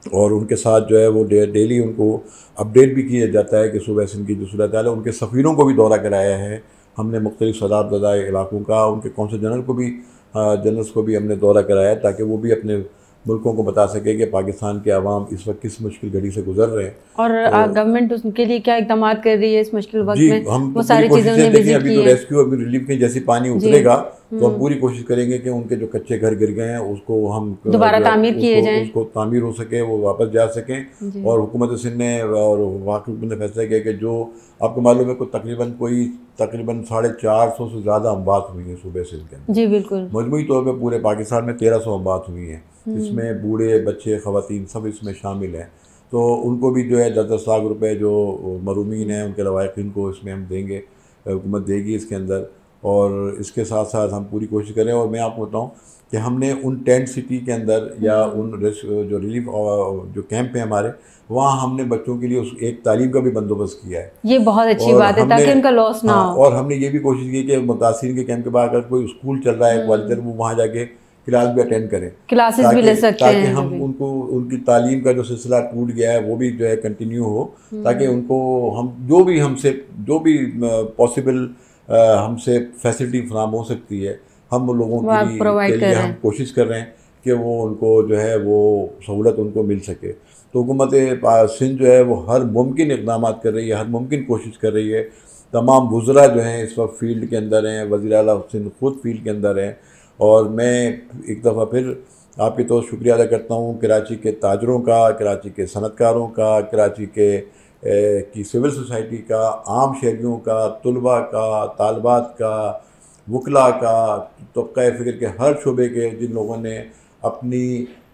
और उनके साथ जो है वो डे, डेली उनको अपडेट भी किया जाता है कि सूबह सिंध की जो सूरत है उनके सफ़ीरों को भी दौरा कराया है। हमने मुख्तलिफ़ सदारदा इलाकों का उनके कौंसल जनरल को भी जनरल्स को भी हमने दौरा कराया ताकि वो भी अपने मुल्कों को बता सके कि पाकिस्तान के आवाम इस वक्त किस मुश्किल घड़ी से गुजर रहे हैं। और गवर्नमेंट उसके लिए क्या इकदाम कर रही है इस मुश्किल वक्त जी में? हम वो तो सारी चीज़ें विज़िट अभी तो रेस्क्यू अभी रिलीफ में जैसे पानी उतरेगा तो हम पूरी कोशिश करेंगे कि उनके जो कच्चे घर गिर गए हैं उसको हम दोबारा तामीर किए जाएँ। उसको तामीर हो सके वो वापस जा सकें। और हुकूमत सिंध ने और वाकई ने फैसला किया कि जो आपको मालूम है कोई तकरीबन कोई तकरीबन साढ़े चार सौ से ज़्यादा अम्बात हुई हैं सूबे सिंध के जी बिल्कुल। मजमू तौर पर पूरे पाकिस्तान में तेरह सौ अम्बात हुई हैं। इसमें बूढ़े बच्चे ख़वातीन सब इसमें शामिल हैं। तो उनको भी जो है दस दस लाख रुपए जो मरूमिन हैं उनके लवाकिन को इसमें हम देंगे हुकूमत देगी इसके अंदर। और इसके साथ साथ हम पूरी कोशिश करें और मैं आपको बताऊँ कि हमने उन टेंट सिटी के अंदर या उन जो रिलीफ जो कैंप है हमारे वहाँ हमने बच्चों के लिए उस एक तालीम का भी बंदोबस्त किया है। ये बहुत अच्छी बात है ताकि उनका लॉस ना हाँ, हो। और हमने ये भी कोशिश की कि मुतासरी के कैंप के बाद अगर कोई स्कूल चल रहा है वालदेन वो वहाँ जाके क्लास भी अटेंड करें। क्लासेस भी ले सकते ताकि हैं हम उनको उनकी तालीम का जो सिलसिला टूट गया है वो भी जो है कंटिन्यू हो ताकि उनको हम जो भी हमसे जो भी पॉसिबल हमसे फैसिलिटी फराम हो सकती है हम लोगों के लिए, के लिए हम कोशिश कर रहे हैं कि वो उनको जो है वो सहूलत उनको मिल सके। तो हुकूमत सिंध जो है वो हर मुमकिन इकदाम कर रही है हर मुमकिन कोशिश कर रही है। तमाम वज़रा जो हैं इस वक्त फ़ील्ड के अंदर हैं वज़ी अला सिंध खुद फ़ील्ड के अंदर हैं। और मैं एक दफ़ा फिर आपके तो शुक्रिया अदा करता हूँ कराची के ताजरों का, कराची के सनतकारों का, कराची के की सिविल सोसाइटी का, आम शहरीों का, तलबा का, तालबात का, वकला का तबका फ़िक्र के हर शोबे के जिन लोगों ने अपनी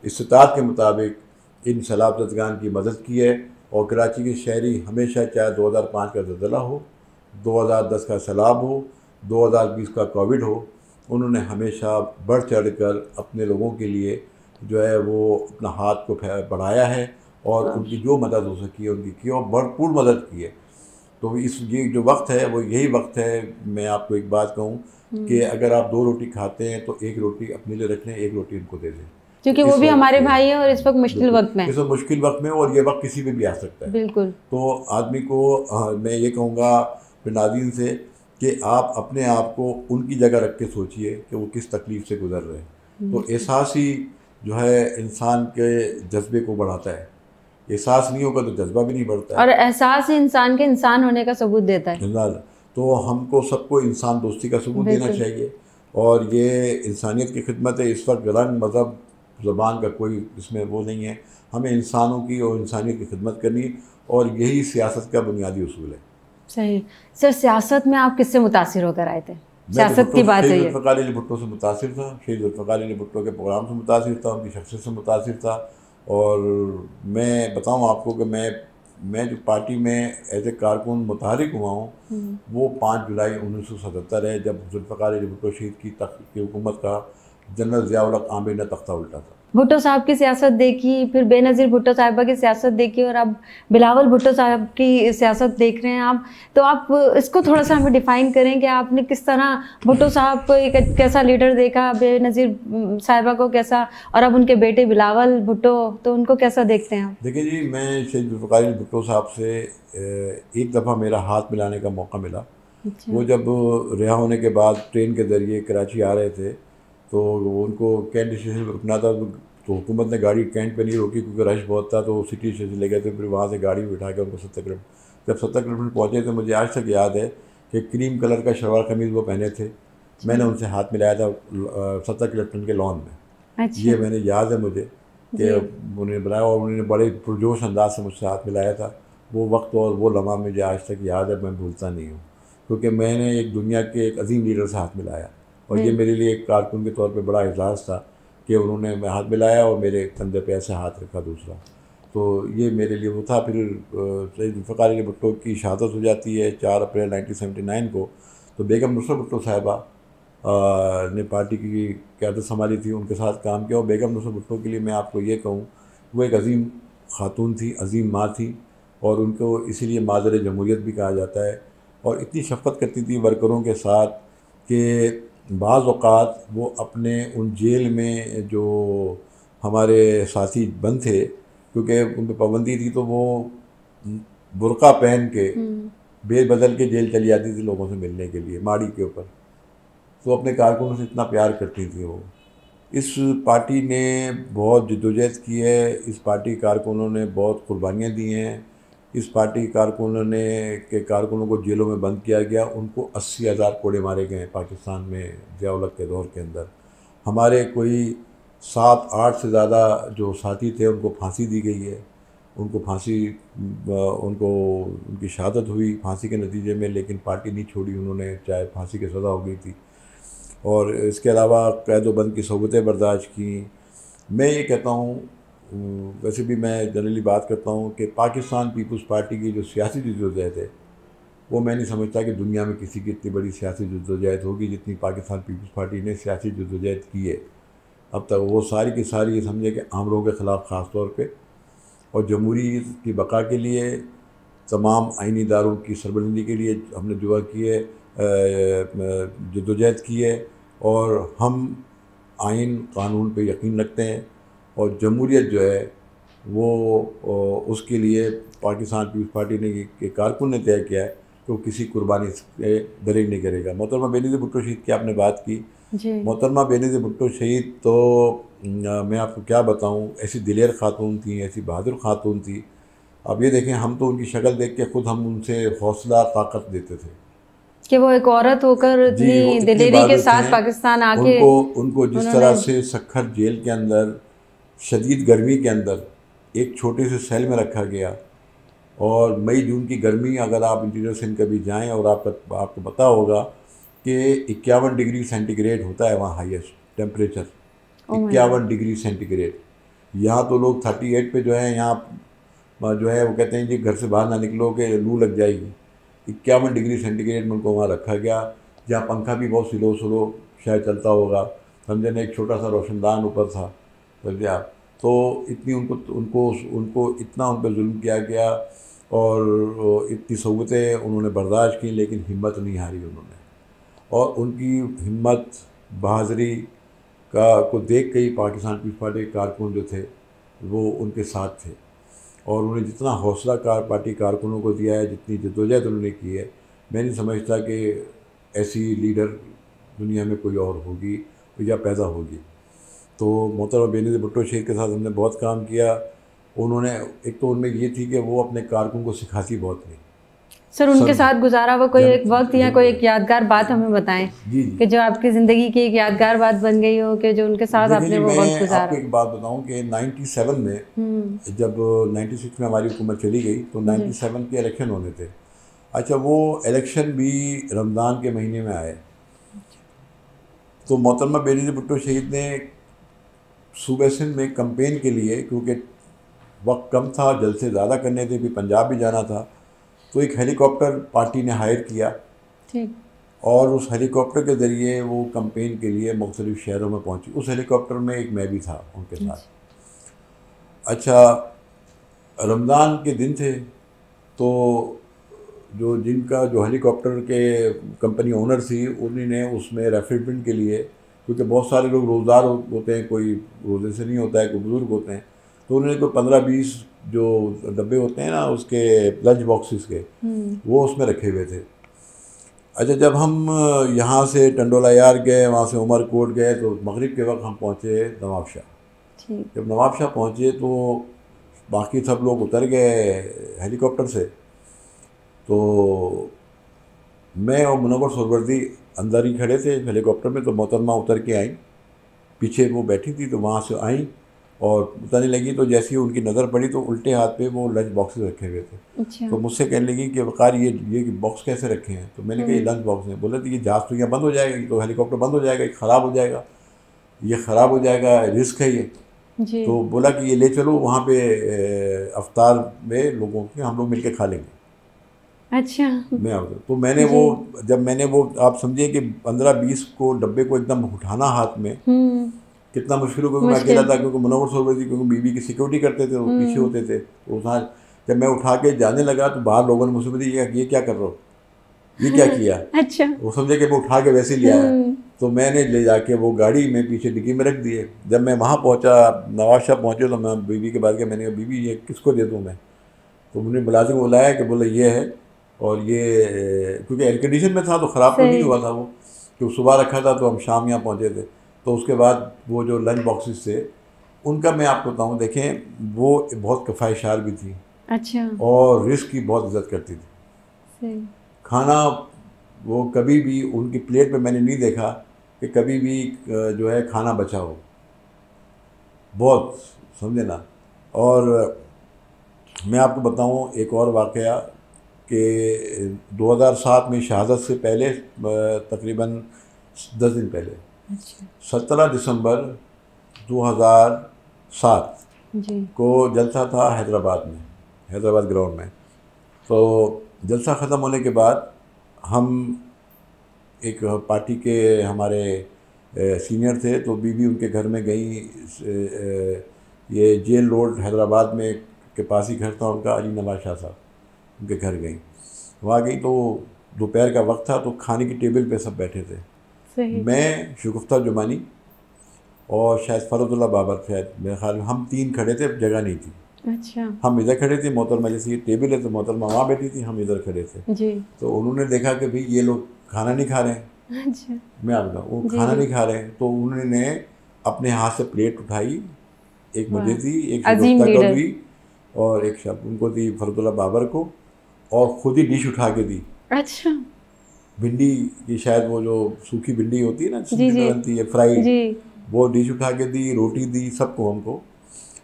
इस्तात के मुताबिक इन सलाबतगान की मदद की है और कराची के शहरी हमेशा चाहे 2005 का जल्जला हो 2010 का सैलाब हो 2020 का कोविड हो उन्होंने हमेशा बढ़ चढ़ कर अपने लोगों के लिए जो है वो अपना हाथ को फै- बढ़ाया है और उनकी जो मदद हो सकी है उनकी की और भरपूर मदद की है। तो इस ये जो वक्त है वो यही वक्त है मैं आपको एक बात कहूँ कि अगर आप दो रोटी खाते हैं तो एक रोटी अपने लिए रख लें एक रोटी उनको दे दें। क्योंकि वो भी हमारे भाई हैं और इस वक्त मुश्किल वक्त में। इस वक्त मुश्किल वक्त में और ये वक्त किसी पे भी आ सकता है। बिल्कुल। तो आदमी को हाँ, मैं ये कहूँगा नादीन से कि आप अपने आप को उनकी जगह रख के सोचिए कि वो किस तकलीफ़ से गुजर रहे हैं। तो एहसास ही जो है इंसान के जज्बे को बढ़ाता है। एहसास नहीं होगा तो जज्बा भी नहीं बढ़ता और एहसास ही इंसान के इंसान होने का सबूत देता है। तो हमको सबको इंसान दोस्ती का सबूत देना चाहिए। और ये इंसानियत की खिदमत है। इस वक्त रंग मज़हब ज़बान का कोई इसमें वो नहीं है। हमें इंसानों की और इंसानियत की खिदमत करनी और यही सियासत का बुनियादी असूल है। सही। सर सियासत में आप किससे मुतासर होकर आए थे? तो सियासत की बात है जुल्फ़िकार अली भुट्टो से मुतासर था। शहीद जुल्फ़िकार अली भुट्टो के प्रोग्राम से मुतासिर था उनकी शख्सियत से मुतासर था। और मैं बताऊँ आपको कि मैं मैं जो पार्टी में एज ए कारकुन मुतहरिक हुआ हूँ वो पाँच जुलाई उन्नीस सौ सतहत्तर है जब जुल्फ़िकार अली भुट्टो शहीद की तख की हुकूमत का जनरल ज़ियाउल आमिर ने तख्ता उल्टा था। भुट्टो साहब की सियासत देखी फिर बेनज़ीर भुट्टो साहिबा की सियासत देखी और अब बिलावल भुट्टो साहब की सियासत देख रहे हैं आप। तो आप इसको थोड़ा सा हमें डिफ़ाइन करें कि आपने किस तरह भुट्टो साहब को एक कैसा लीडर देखा बेनज़ीर साहिबा को कैसा और अब उनके बेटे बिलावल भुट्टो तो उनको कैसा देखते हैं आप? देखिए जी मैं शहीद जुल्फ़ार भुट्टो साहब से एक दफ़ा मेरा हाथ मिलाने का मौका मिला। अच्छा। वो जब रिहा होने के बाद ट्रेन के ज़रिए कराची आ रहे थे तो उनको कैंट स्टेशन पर रुकना था तो हुकूमत ने गाड़ी कैंट पे नहीं रोकी क्योंकि रश बहुत था तो सिटी स्टेशन ले गए थे फिर वहाँ से गाड़ी बिठा के उनको सत्तर किलोमीटर जब सत्तर किलोमीटर पहुँचे तो मुझे आज तक याद है कि क्रीम कलर का शलवार कमीज़ वो पहने थे। मैंने उनसे हाथ मिलाया था सत्तर किलोमीटर के लॉन में। अच्छा। ये मैंने याद है मुझे कि उन्होंने बनाया और उन्होंने बड़े पुरजोश अंदाज से मुझसे हाथ मिलाया था। वो वक्त और वो लम्हा मुझे आज तक याद है मैं भूलता नहीं हूँ। क्योंकि मैंने एक दुनिया के एक अजीम लीडर से हाथ मिलाया। और ये हम्म। मेरे लिए एक कारकुन के तौर पर बड़ा एजाज़ था कि उन्होंने मैं हाथ मिलाया और मेरे कंधे पे ऐसे हाथ रखा दूसरा। तो ये मेरे लिए वो था। फिर सईद फ़कार अली भुट्टो की शहादत हो जाती है चार अप्रैल 1979 को। तो बेगम नुसरत भुट्टो साहिबा ने पार्टी की क्यादत संभाली थी उनके साथ काम किया और बेगम नुसरत भुट्टो के लिए मैं आपको ये कहूँ वो एक अजीम खातून थी अजीम माँ थी और उनको इसीलिए माजर जमहूरीत भी कहा जाता है। और इतनी शफकत करती थी वर्करों के साथ कि बाज़ अवत वो अपने उन जेल में जो हमारे साथी बंद थे क्योंकि उन पर पाबंदी थी तो वो बुरका पहन के हम्म। बेल बदल के जेल चली जाती थी लोगों से मिलने के लिए माड़ी के ऊपर। तो अपने कारकुनों से इतना प्यार करती थी वो। इस पार्टी ने बहुत जदोजहद की है इस पार्टी कारकुनों ने बहुत कुर्बानियाँ दी हैं। इस पार्टी कारकुनों ने, के कारकुनों को जेलों में बंद किया गया। उनको अस्सी हज़ार कोड़े मारे गए पाकिस्तान में जियाउलक के दौर के अंदर। हमारे कोई सात, आठ से ज़्यादा जो साथी थे, उनको फांसी दी गई है। उनको फांसी, उनको, उनकी शहादत हुई फांसी के नतीजे में, लेकिन पार्टी नहीं छोड़ी उन्होंने, चाहे फांसी की सज़ा हो गई थी। और इसके अलावा कैद बंद की सहबतें बर्दाश्त की। मैं ये कहता हूँ वैसे भी मैं जनरली बात करता हूँ कि पाकिस्तान पीपल्स पार्टी की जो सियासी जदोजहद है, वो मैं नहीं समझता कि दुनिया में किसी की इतनी बड़ी सियासी जदोजहद होगी जितनी पाकिस्तान पीपल्स पार्टी ने सियासी जदोजहद की है। अब तक वो सारी की सारी ये समझे कि आम लोगों के ख़िलाफ़ ख़ास तौर पर और जमहूरी की बका के लिए, तमाम आइनी इदारों की सरबरंदी के लिए हमने दुआ की है जदोजहद की है और हम आइन कानून पे यकीन रखते हैं। और जमहूरीत जो है वो उसके लिए पाकिस्तान पीपल्स पार्टी ने के कारकुन ने तय किया है कि वो किसी कुर्बानी से दरेग नहीं करेगा। मोहतरमा बेनीज़ भुट्टो शहीद की आपने बात की। मोहतरमा बेनीज़ भुट्टो शहीद तो मैं आपको क्या बताऊँ ऐसी दिलेर खातून थी ऐसी बहादुर खातून थी। अब ये देखें हम तो उनकी शक्ल देख के खुद हम उनसे हौसला ताकत देते थे। कि वो एक औरत होकर इतनी दिलेरी के साथ पाकिस्तान आके उनको उनको जिस तरह से सखर जेल के अंदर शदीद गर्मी के अंदर एक छोटे से सेल में रखा गया और मई जून की गर्मी अगर आप इंटीरियर सिंध कभी जाएँ और आपका आपको पता होगा कि इक्यावन डिग्री सेंटीग्रेड होता है वहाँ हाईएस्ट टेम्परेचर। इक्यावन डिग्री सेंटीग्रेड। यहाँ तो लोग थर्टी एट पे जो है यहाँ जो है वो कहते हैं कि घर से बाहर ना निकलो कि लू लग जाएगी। इक्यावन डिग्री सेंटीग्रेड में उनको वहाँ रखा गया। जहाँ पंखा भी बहुत स्लो स्लो शायद चलता होगा। समझे ना एक छोटा सा रोशनदान ऊपर था। आप तो इतनी उनको उनको उनको इतना उन पर जुल्म किया गया और इतनी सहूलतें उन्होंने बर्दाश्त की, लेकिन हिम्मत नहीं हारी उन्होंने। और उनकी हिम्मत बहादरी का, को देख के ही पाकिस्तान पीपल्स पार्टी के कारकुन जो थे, वो उनके साथ थे। और उन्हें जितना हौसला कार, पार्टी कारकुनों को दिया है, जितनी जदोजहद उन्होंने की है, मैं नहीं समझता कि ऐसी लीडर दुनिया में कोई और होगी, या पैदा होगी। तो मोहतरमा बेनीज़ भुट्टो शेख के साथ हमने बहुत काम किया। उन्होंने एक तो उनमें ये थी कि वो अपने कारकुन को सिखाती बहुत नहीं सर उनके साथ गुजारा हुआ कोई एक वक्त या कोई एक यादगार बात हमें बताएँ जी जी। कि जो आपकी ज़िंदगी की एक यादगार बात बन गई हो कि जो उनके साथ आपने वो वक्त गुजारा आपको एक बात बताऊँ कि 97 में हम्म। जब 96 में हमारी हुकूमत चली गई तो 97 के इलेक्शन होने थे। अच्छा वो इलेक्शन भी रमज़ान के महीने में आए। तो मोहतरमा बेनीज़ भुट्टो शहीद ने सूबे सिंध में कंपेन के लिए क्योंकि वक्त कम था जल्द से ज़्यादा करने थे भी पंजाब भी जाना था तो एक हेलीकॉप्टर पार्टी ने हायर किया। ठीक। और उस हेलीकॉप्टर के ज़रिए वो कंपेन के लिए मुख्तलिफ़ शहरों में पहुँची। उस हेलीकॉप्टर में एक मैं भी था उनके साथ। अच्छा रमज़ान के दिन थे तो जो जिनका जो हेलीकॉप्टर के कंपनी ओनर थी उन्हीं ने उसमें रेफ्रिजरेंट के लिए क्योंकि बहुत सारे लोग रोज़दार होते हैं कोई रोज़े से नहीं होता है कोई बुज़ुर्ग होते हैं। तो उन्होंने कोई पंद्रह बीस जो डब्बे होते हैं ना उसके लंच बॉक्सेस के वो उसमें रखे हुए थे। अच्छा जब हम यहाँ से टंडोला यार गए वहाँ से उमरकोट गए तो मगरिब के वक्त हम पहुँचे नवाब शाह। जब नवाब शाह पहुँचे तो बाकी सब लोग उतर गए हेलीकॉप्टर से। तो मैं और मुनवर सोरवर्दी अंदर ही खड़े थे हेलीकॉप्टर में तो मोहतरमा उतर के आई। पीछे वो बैठी थी तो वहाँ से आई और बताने लगी तो जैसे ही उनकी नज़र पड़ी तो उल्टे हाथ पे वो लंच बॉक्सेस रखे हुए थे। अच्छा। तो मुझसे कहने लगी कि वकार ये ये बॉक्स कैसे रखे हैं? तो मैंने कहा ये लंच बॉक्स हैं। बोले तो ये जहाज़ तो यहाँ बंद हो जाएगा तो हेलीकॉप्टर बंद हो जाएगा ये ख़राब हो जाएगा ये ख़राब हो जाएगा रिस्क है ये। तो बोला कि ये ले चलो वहाँ पे अवतार में लोगों के हम लोग मिलके खा लेंगे। अच्छा। मैं तो मैंने वो जब मैंने वो आप समझिए कि पंद्रह बीस को डब्बे को एकदम उठाना हाथ में हम्म। कितना मुश्किल हो क्योंकि मैं अकेला था क्योंकि मुनवर सोवर थी क्योंकि बीबी की सिक्योरिटी करते थे वो पीछे होते थे तो जब मैं उठा के जाने लगा तो बाहर लोगों ने मुझसे पूछा ये क्या कर रहे हो? ये क्या किया? अच्छा। वो समझे कि मैं उठा के वैसे ही ले आया। तो मैंने ले जाके वो गाड़ी में पीछे डिग्गी में रख दिए। जब मैं वहाँ पहुँचा नवाज़ शाह पहुँचे तो मैं बीबी के बाद के मैंने कहा बीबी ये किसको दे दूँ मैं? तो उन्होंने मुलाजिम को बुलाया कि बोले ये है। और ये क्योंकि एयर कंडीशन में था तो ख़राब तो नहीं हुआ था वो क्योंकि सुबह रखा था तो हम शाम यहाँ पहुँचे थे। तो उसके बाद वो जो लंच बॉक्सेस थे उनका मैं आपको बताऊँ देखें वो बहुत कफ़ायशार भी थी। अच्छा। और रिस्क की बहुत इज़्ज़त करती थी। सही। खाना वो कभी भी उनकी प्लेट पे मैंने नहीं देखा कि कभी भी जो है खाना बचा हो। बहुत समझे ना? और मैं आपको बताऊँ एक और वाक़या कि 2007 में शहादत से पहले तकरीबन दस दिन पहले। अच्छा। 17 दिसंबर 2007 जी। को जलसा था हैदराबाद में हैदराबाद ग्राउंड में। तो जलसा ख़त्म होने के बाद हम एक पार्टी के हमारे सीनियर थे तो बीबी उनके घर में गई ये जेल रोड हैदराबाद में के पास ही घर था उनका अली नवाज़ शाह साहब। उनके घर गई। वहाँ गई तो दोपहर का वक्त था तो खाने की टेबल पे सब बैठे थे। सही मैं शुगुफ्ता जुमानी और शायद फ़रदुल्ला बाबर शायद मेरे ख्याल में। हम तीन खड़े थे जगह नहीं थी। अच्छा। हम इधर खड़े थे मोहतरमा जैसे ये टेबल है तो मोहतरमा वहाँ बैठी थी हम इधर खड़े थे। जी। तो उन्होंने देखा कि भाई ये लोग खाना नहीं खा रहे हैं। अच्छा। मैं आप बताऊँ वो खाना नहीं खा रहे हैं। तो उन्होंने अपने हाथ से प्लेट उठाई एक मुझे। दी एक अजीम को दी और एक शब उनको दी फरदुल्ला बाबर को। और ख़ुद ही डिश उठा के दी। अच्छा। भिंडी की शायद वो जो सूखी भिंडी होती है ना। बनती है फ्राई वो डिश उठा के दी रोटी दी सबको हमको।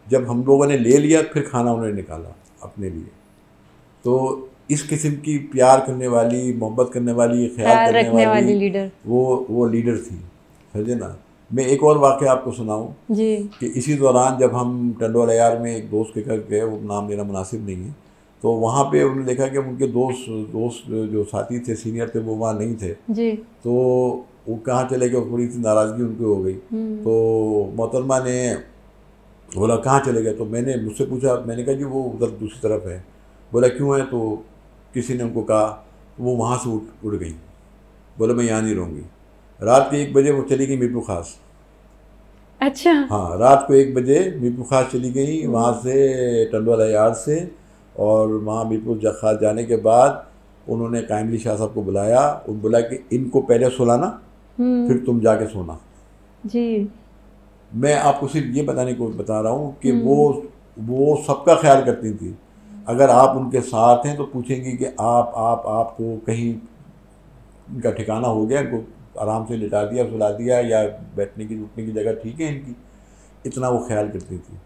जब हम लोगों ने ले लिया फिर खाना उन्होंने निकाला अपने लिए। तो इस किस्म की प्यार करने वाली मोहब्बत करने वाली ख्याल करने रखने वाली वाली लीडर। वो वो लीडर थी समझे ना? मैं एक और वाक्य आपको सुनाऊँ कि इसी दौरान जब हम टंडोला यार में एक दोस्त के घर गए वो नाम मेरा मुनासिब नहीं है। तो वहाँ पे उन्होंने देखा कि उनके दोस्त दोस्त जो साथी थे सीनियर थे वो वहाँ नहीं थे। जी। तो वो कहाँ चले गए? थोड़ी सी नाराज़गी उनकी हो गई। हम्म, तो मोहतरमा ने बोला कहाँ चले गए? तो मैंने मुझसे पूछा मैंने कहा जी वो उधर दूसरी तरफ़ है। बोला क्यों है? तो किसी ने उनको कहा वो वहाँ से उठ उड़ गई। बोला मैं यहाँ नहीं रहूँगी। रात के एक बजे वो चली गई मीरपुर खास। अच्छा। हाँ रात को एक बजे मीरपुर खास चली गई वहाँ से टंडवाला यार्ड से। और वहाँ मीरपुर जा- खास जाने के बाद उन्होंने कायमली शाह साहब को बुलाया उन बोला कि इनको पहले सुलाना हम्म, फिर तुम जाके सोना। जी। मैं आपको सिर्फ़ ये बताने को बता रहा हूँ कि वो वो सबका ख्याल करती थी। अगर आप उनके साथ हैं तो पूछेंगी कि आप आप आपको कहीं इनका ठिकाना हो गया इनको आराम से लिटा दिया सुला दिया या बैठने की उठने की जगह ठीक है इनकी। इतना वो ख्याल करती थी।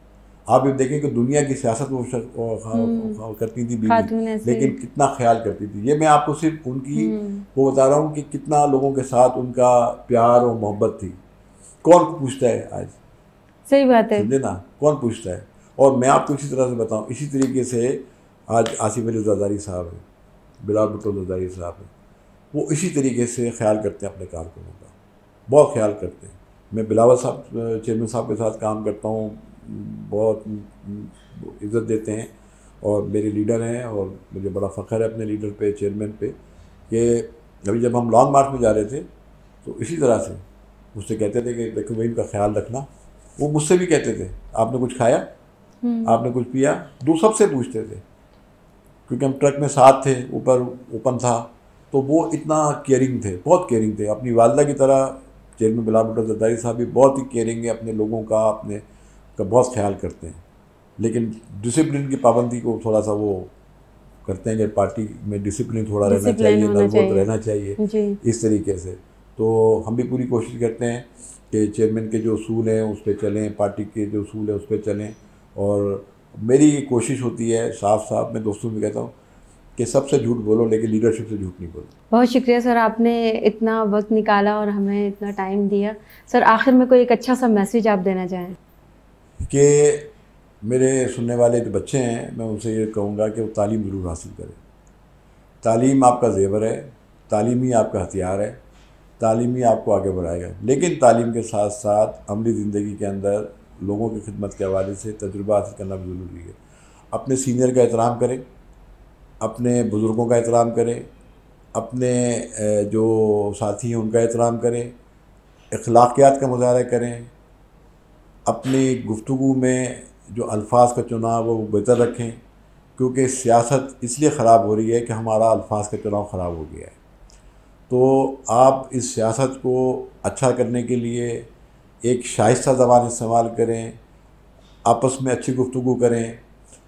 आप ये देखें कि दुनिया की सियासत वो, खा- करती थी बीवी लेकिन कितना ख्याल करती थी। ये मैं आपको सिर्फ़ उनकी हम्म, वो बता रहा हूँ कि कितना लोगों के साथ उनका प्यार और मोहब्बत थी। कौन पूछता है आज? सही बात है। समझे ना कौन पूछता है? और मैं आपको इसी तरह से बताऊँ इसी तरीके से आज आसिफ अली जरदारी साहब हैं बिलाल भुट्टो जरदारी साहब हैं वो इसी तरीके से ख्याल करते हैं अपने कारकुनों का। बहुत ख्याल करते हैं। मैं बिलावल साहब चेयरमैन साहब के साथ काम करता हूँ बहुत इज़्ज़त देते हैं और मेरे लीडर हैं और मुझे बड़ा फ़ख्र है अपने लीडर पे चेयरमैन पे कि अभी जब हम लॉन्ग मार्च में जा रहे थे तो इसी तरह से मुझसे कहते थे कि देखो भाई का ख्याल रखना। वो मुझसे भी कहते थे आपने कुछ खाया? आपने कुछ पिया? दो सबसे पूछते थे क्योंकि हम ट्रक में साथ थे ऊपर ओपन था तो वो इतना केयरिंग थे बहुत केयरिंग थे। अपनी वालदा की तरह चेयरमैन बिलाल भुट्टो जरदारी साहब भी बहुत ही केयरिंग है अपने लोगों का अपने का बहुत ख्याल करते हैं। लेकिन डिसिप्लिन की पाबंदी को थोड़ा सा वो करते हैं कि पार्टी में डिसिप्लिन थोड़ा रहना चाहिए नर्वोत रहना चाहिए इस तरीके से। तो हम भी पूरी कोशिश करते हैं कि चेयरमैन के जो असूल हैं उस पर चलें पार्टी के जो असूल हैं उस पर चलें। और मेरी कोशिश होती है साफ़ साफ़ मैं दोस्तों भी कहता हूँ कि सबसे झूठ बोलो लेकिन लीडरशिप से झूठ नहीं बोलो। बहुत शुक्रिया सर आपने इतना वक्त निकाला और हमें इतना टाइम दिया। सर आखिर में कोई एक अच्छा सा मैसेज आप देना चाहें? कि मेरे सुनने वाले जो बच्चे हैं, मैं उनसे ये कहूँगा कि वो तालीम ज़रूर हासिल करें। तालीम आपका जेवर है, तालीम ही आपका हथियार है, तालीम ही आपको आगे बढ़ाएगा। लेकिन तालीम के साथ साथ अमली ज़िंदगी के अंदर लोगों की खिदमत के हवाले से तजुर्बा हासिल करना भी ज़रूरी है। अपने सीनियर का एहतराम करें, अपने बुज़ुर्गों का एहतराम करें, अपने जो साथी हैं उनका एहतराम करें अखलाक़ियात का मुजाहरा करें अपनी गुफ्तु में जो अल्फाज का चुनाव है, वो बेहतर रखें, क्योंकि सियासत इसलिए ख़राब हो रही है कि हमारा अल्फाज का चुनाव ख़राब हो गया है। तो आप इस सियासत को अच्छा करने के लिए एक शाइस्ता ज़बान इस्तेमाल करें, आपस में अच्छी गुफ्तु करें,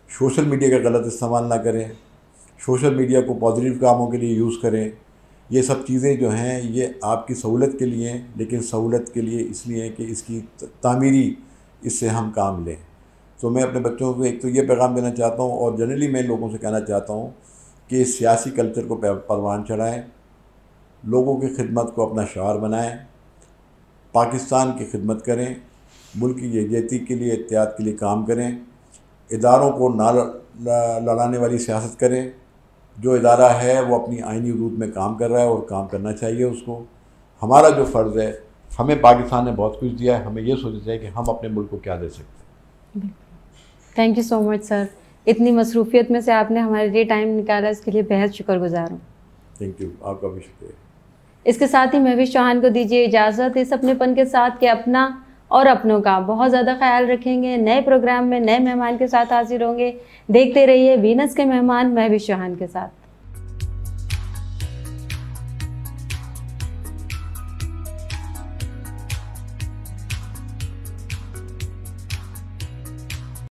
सोशल मीडिया का गलत इस्तेमाल ना करें, सोशल मीडिया को पॉजिटिव कामों के लिए यूज़ करें ये सब चीज़ें जो हैं, ये आपकी सहूलत के लिए हैं, लेकिन सहूलत के लिए इसलिए कि इसकी तामीरी इससे हम काम लें। तो मैं अपने बच्चों को एक तो ये पैगाम देना चाहता हूँ और जनरली मैं लोगों से कहना चाहता हूँ कि सियासी कल्चर को परवान चढ़ाएँ, लोगों की खिदमत को अपना शार बनाएँ, पाकिस्तान की खिदमत करें, मुल्क की यकजहती के लिए, एहतियात के लिए काम करें, इदारों को ना लड़ाने वाली सियासत करें जो इदारा है वो अपनी आइनी रूप में काम कर रहा है और काम करना चाहिए उसको। हमारा जो फ़र्ज़ है हमें पाकिस्तान ने बहुत कुछ दिया है हमें ये सोचना चाहिए कि हम अपने मुल्क को क्या दे सकते हैं। Thank you so much sir इतनी मसरूफियत में से आपने हमारे लिए टाइम निकाला इसके लिए बेहद शुक्रगुजार हूँ। थैंक यू आपका भी शुक्रिया। इसके साथ ही महविश चौहान को दीजिए इजाज़त इस अपनेपन के साथ कि अपना और अपनों का बहुत ज़्यादा ख्याल रखेंगे। नए प्रोग्राम में नए मेहमान के साथ हाजिर होंगे। देखते रहिए वीनस के मेहमान, मैं चौहान के साथ।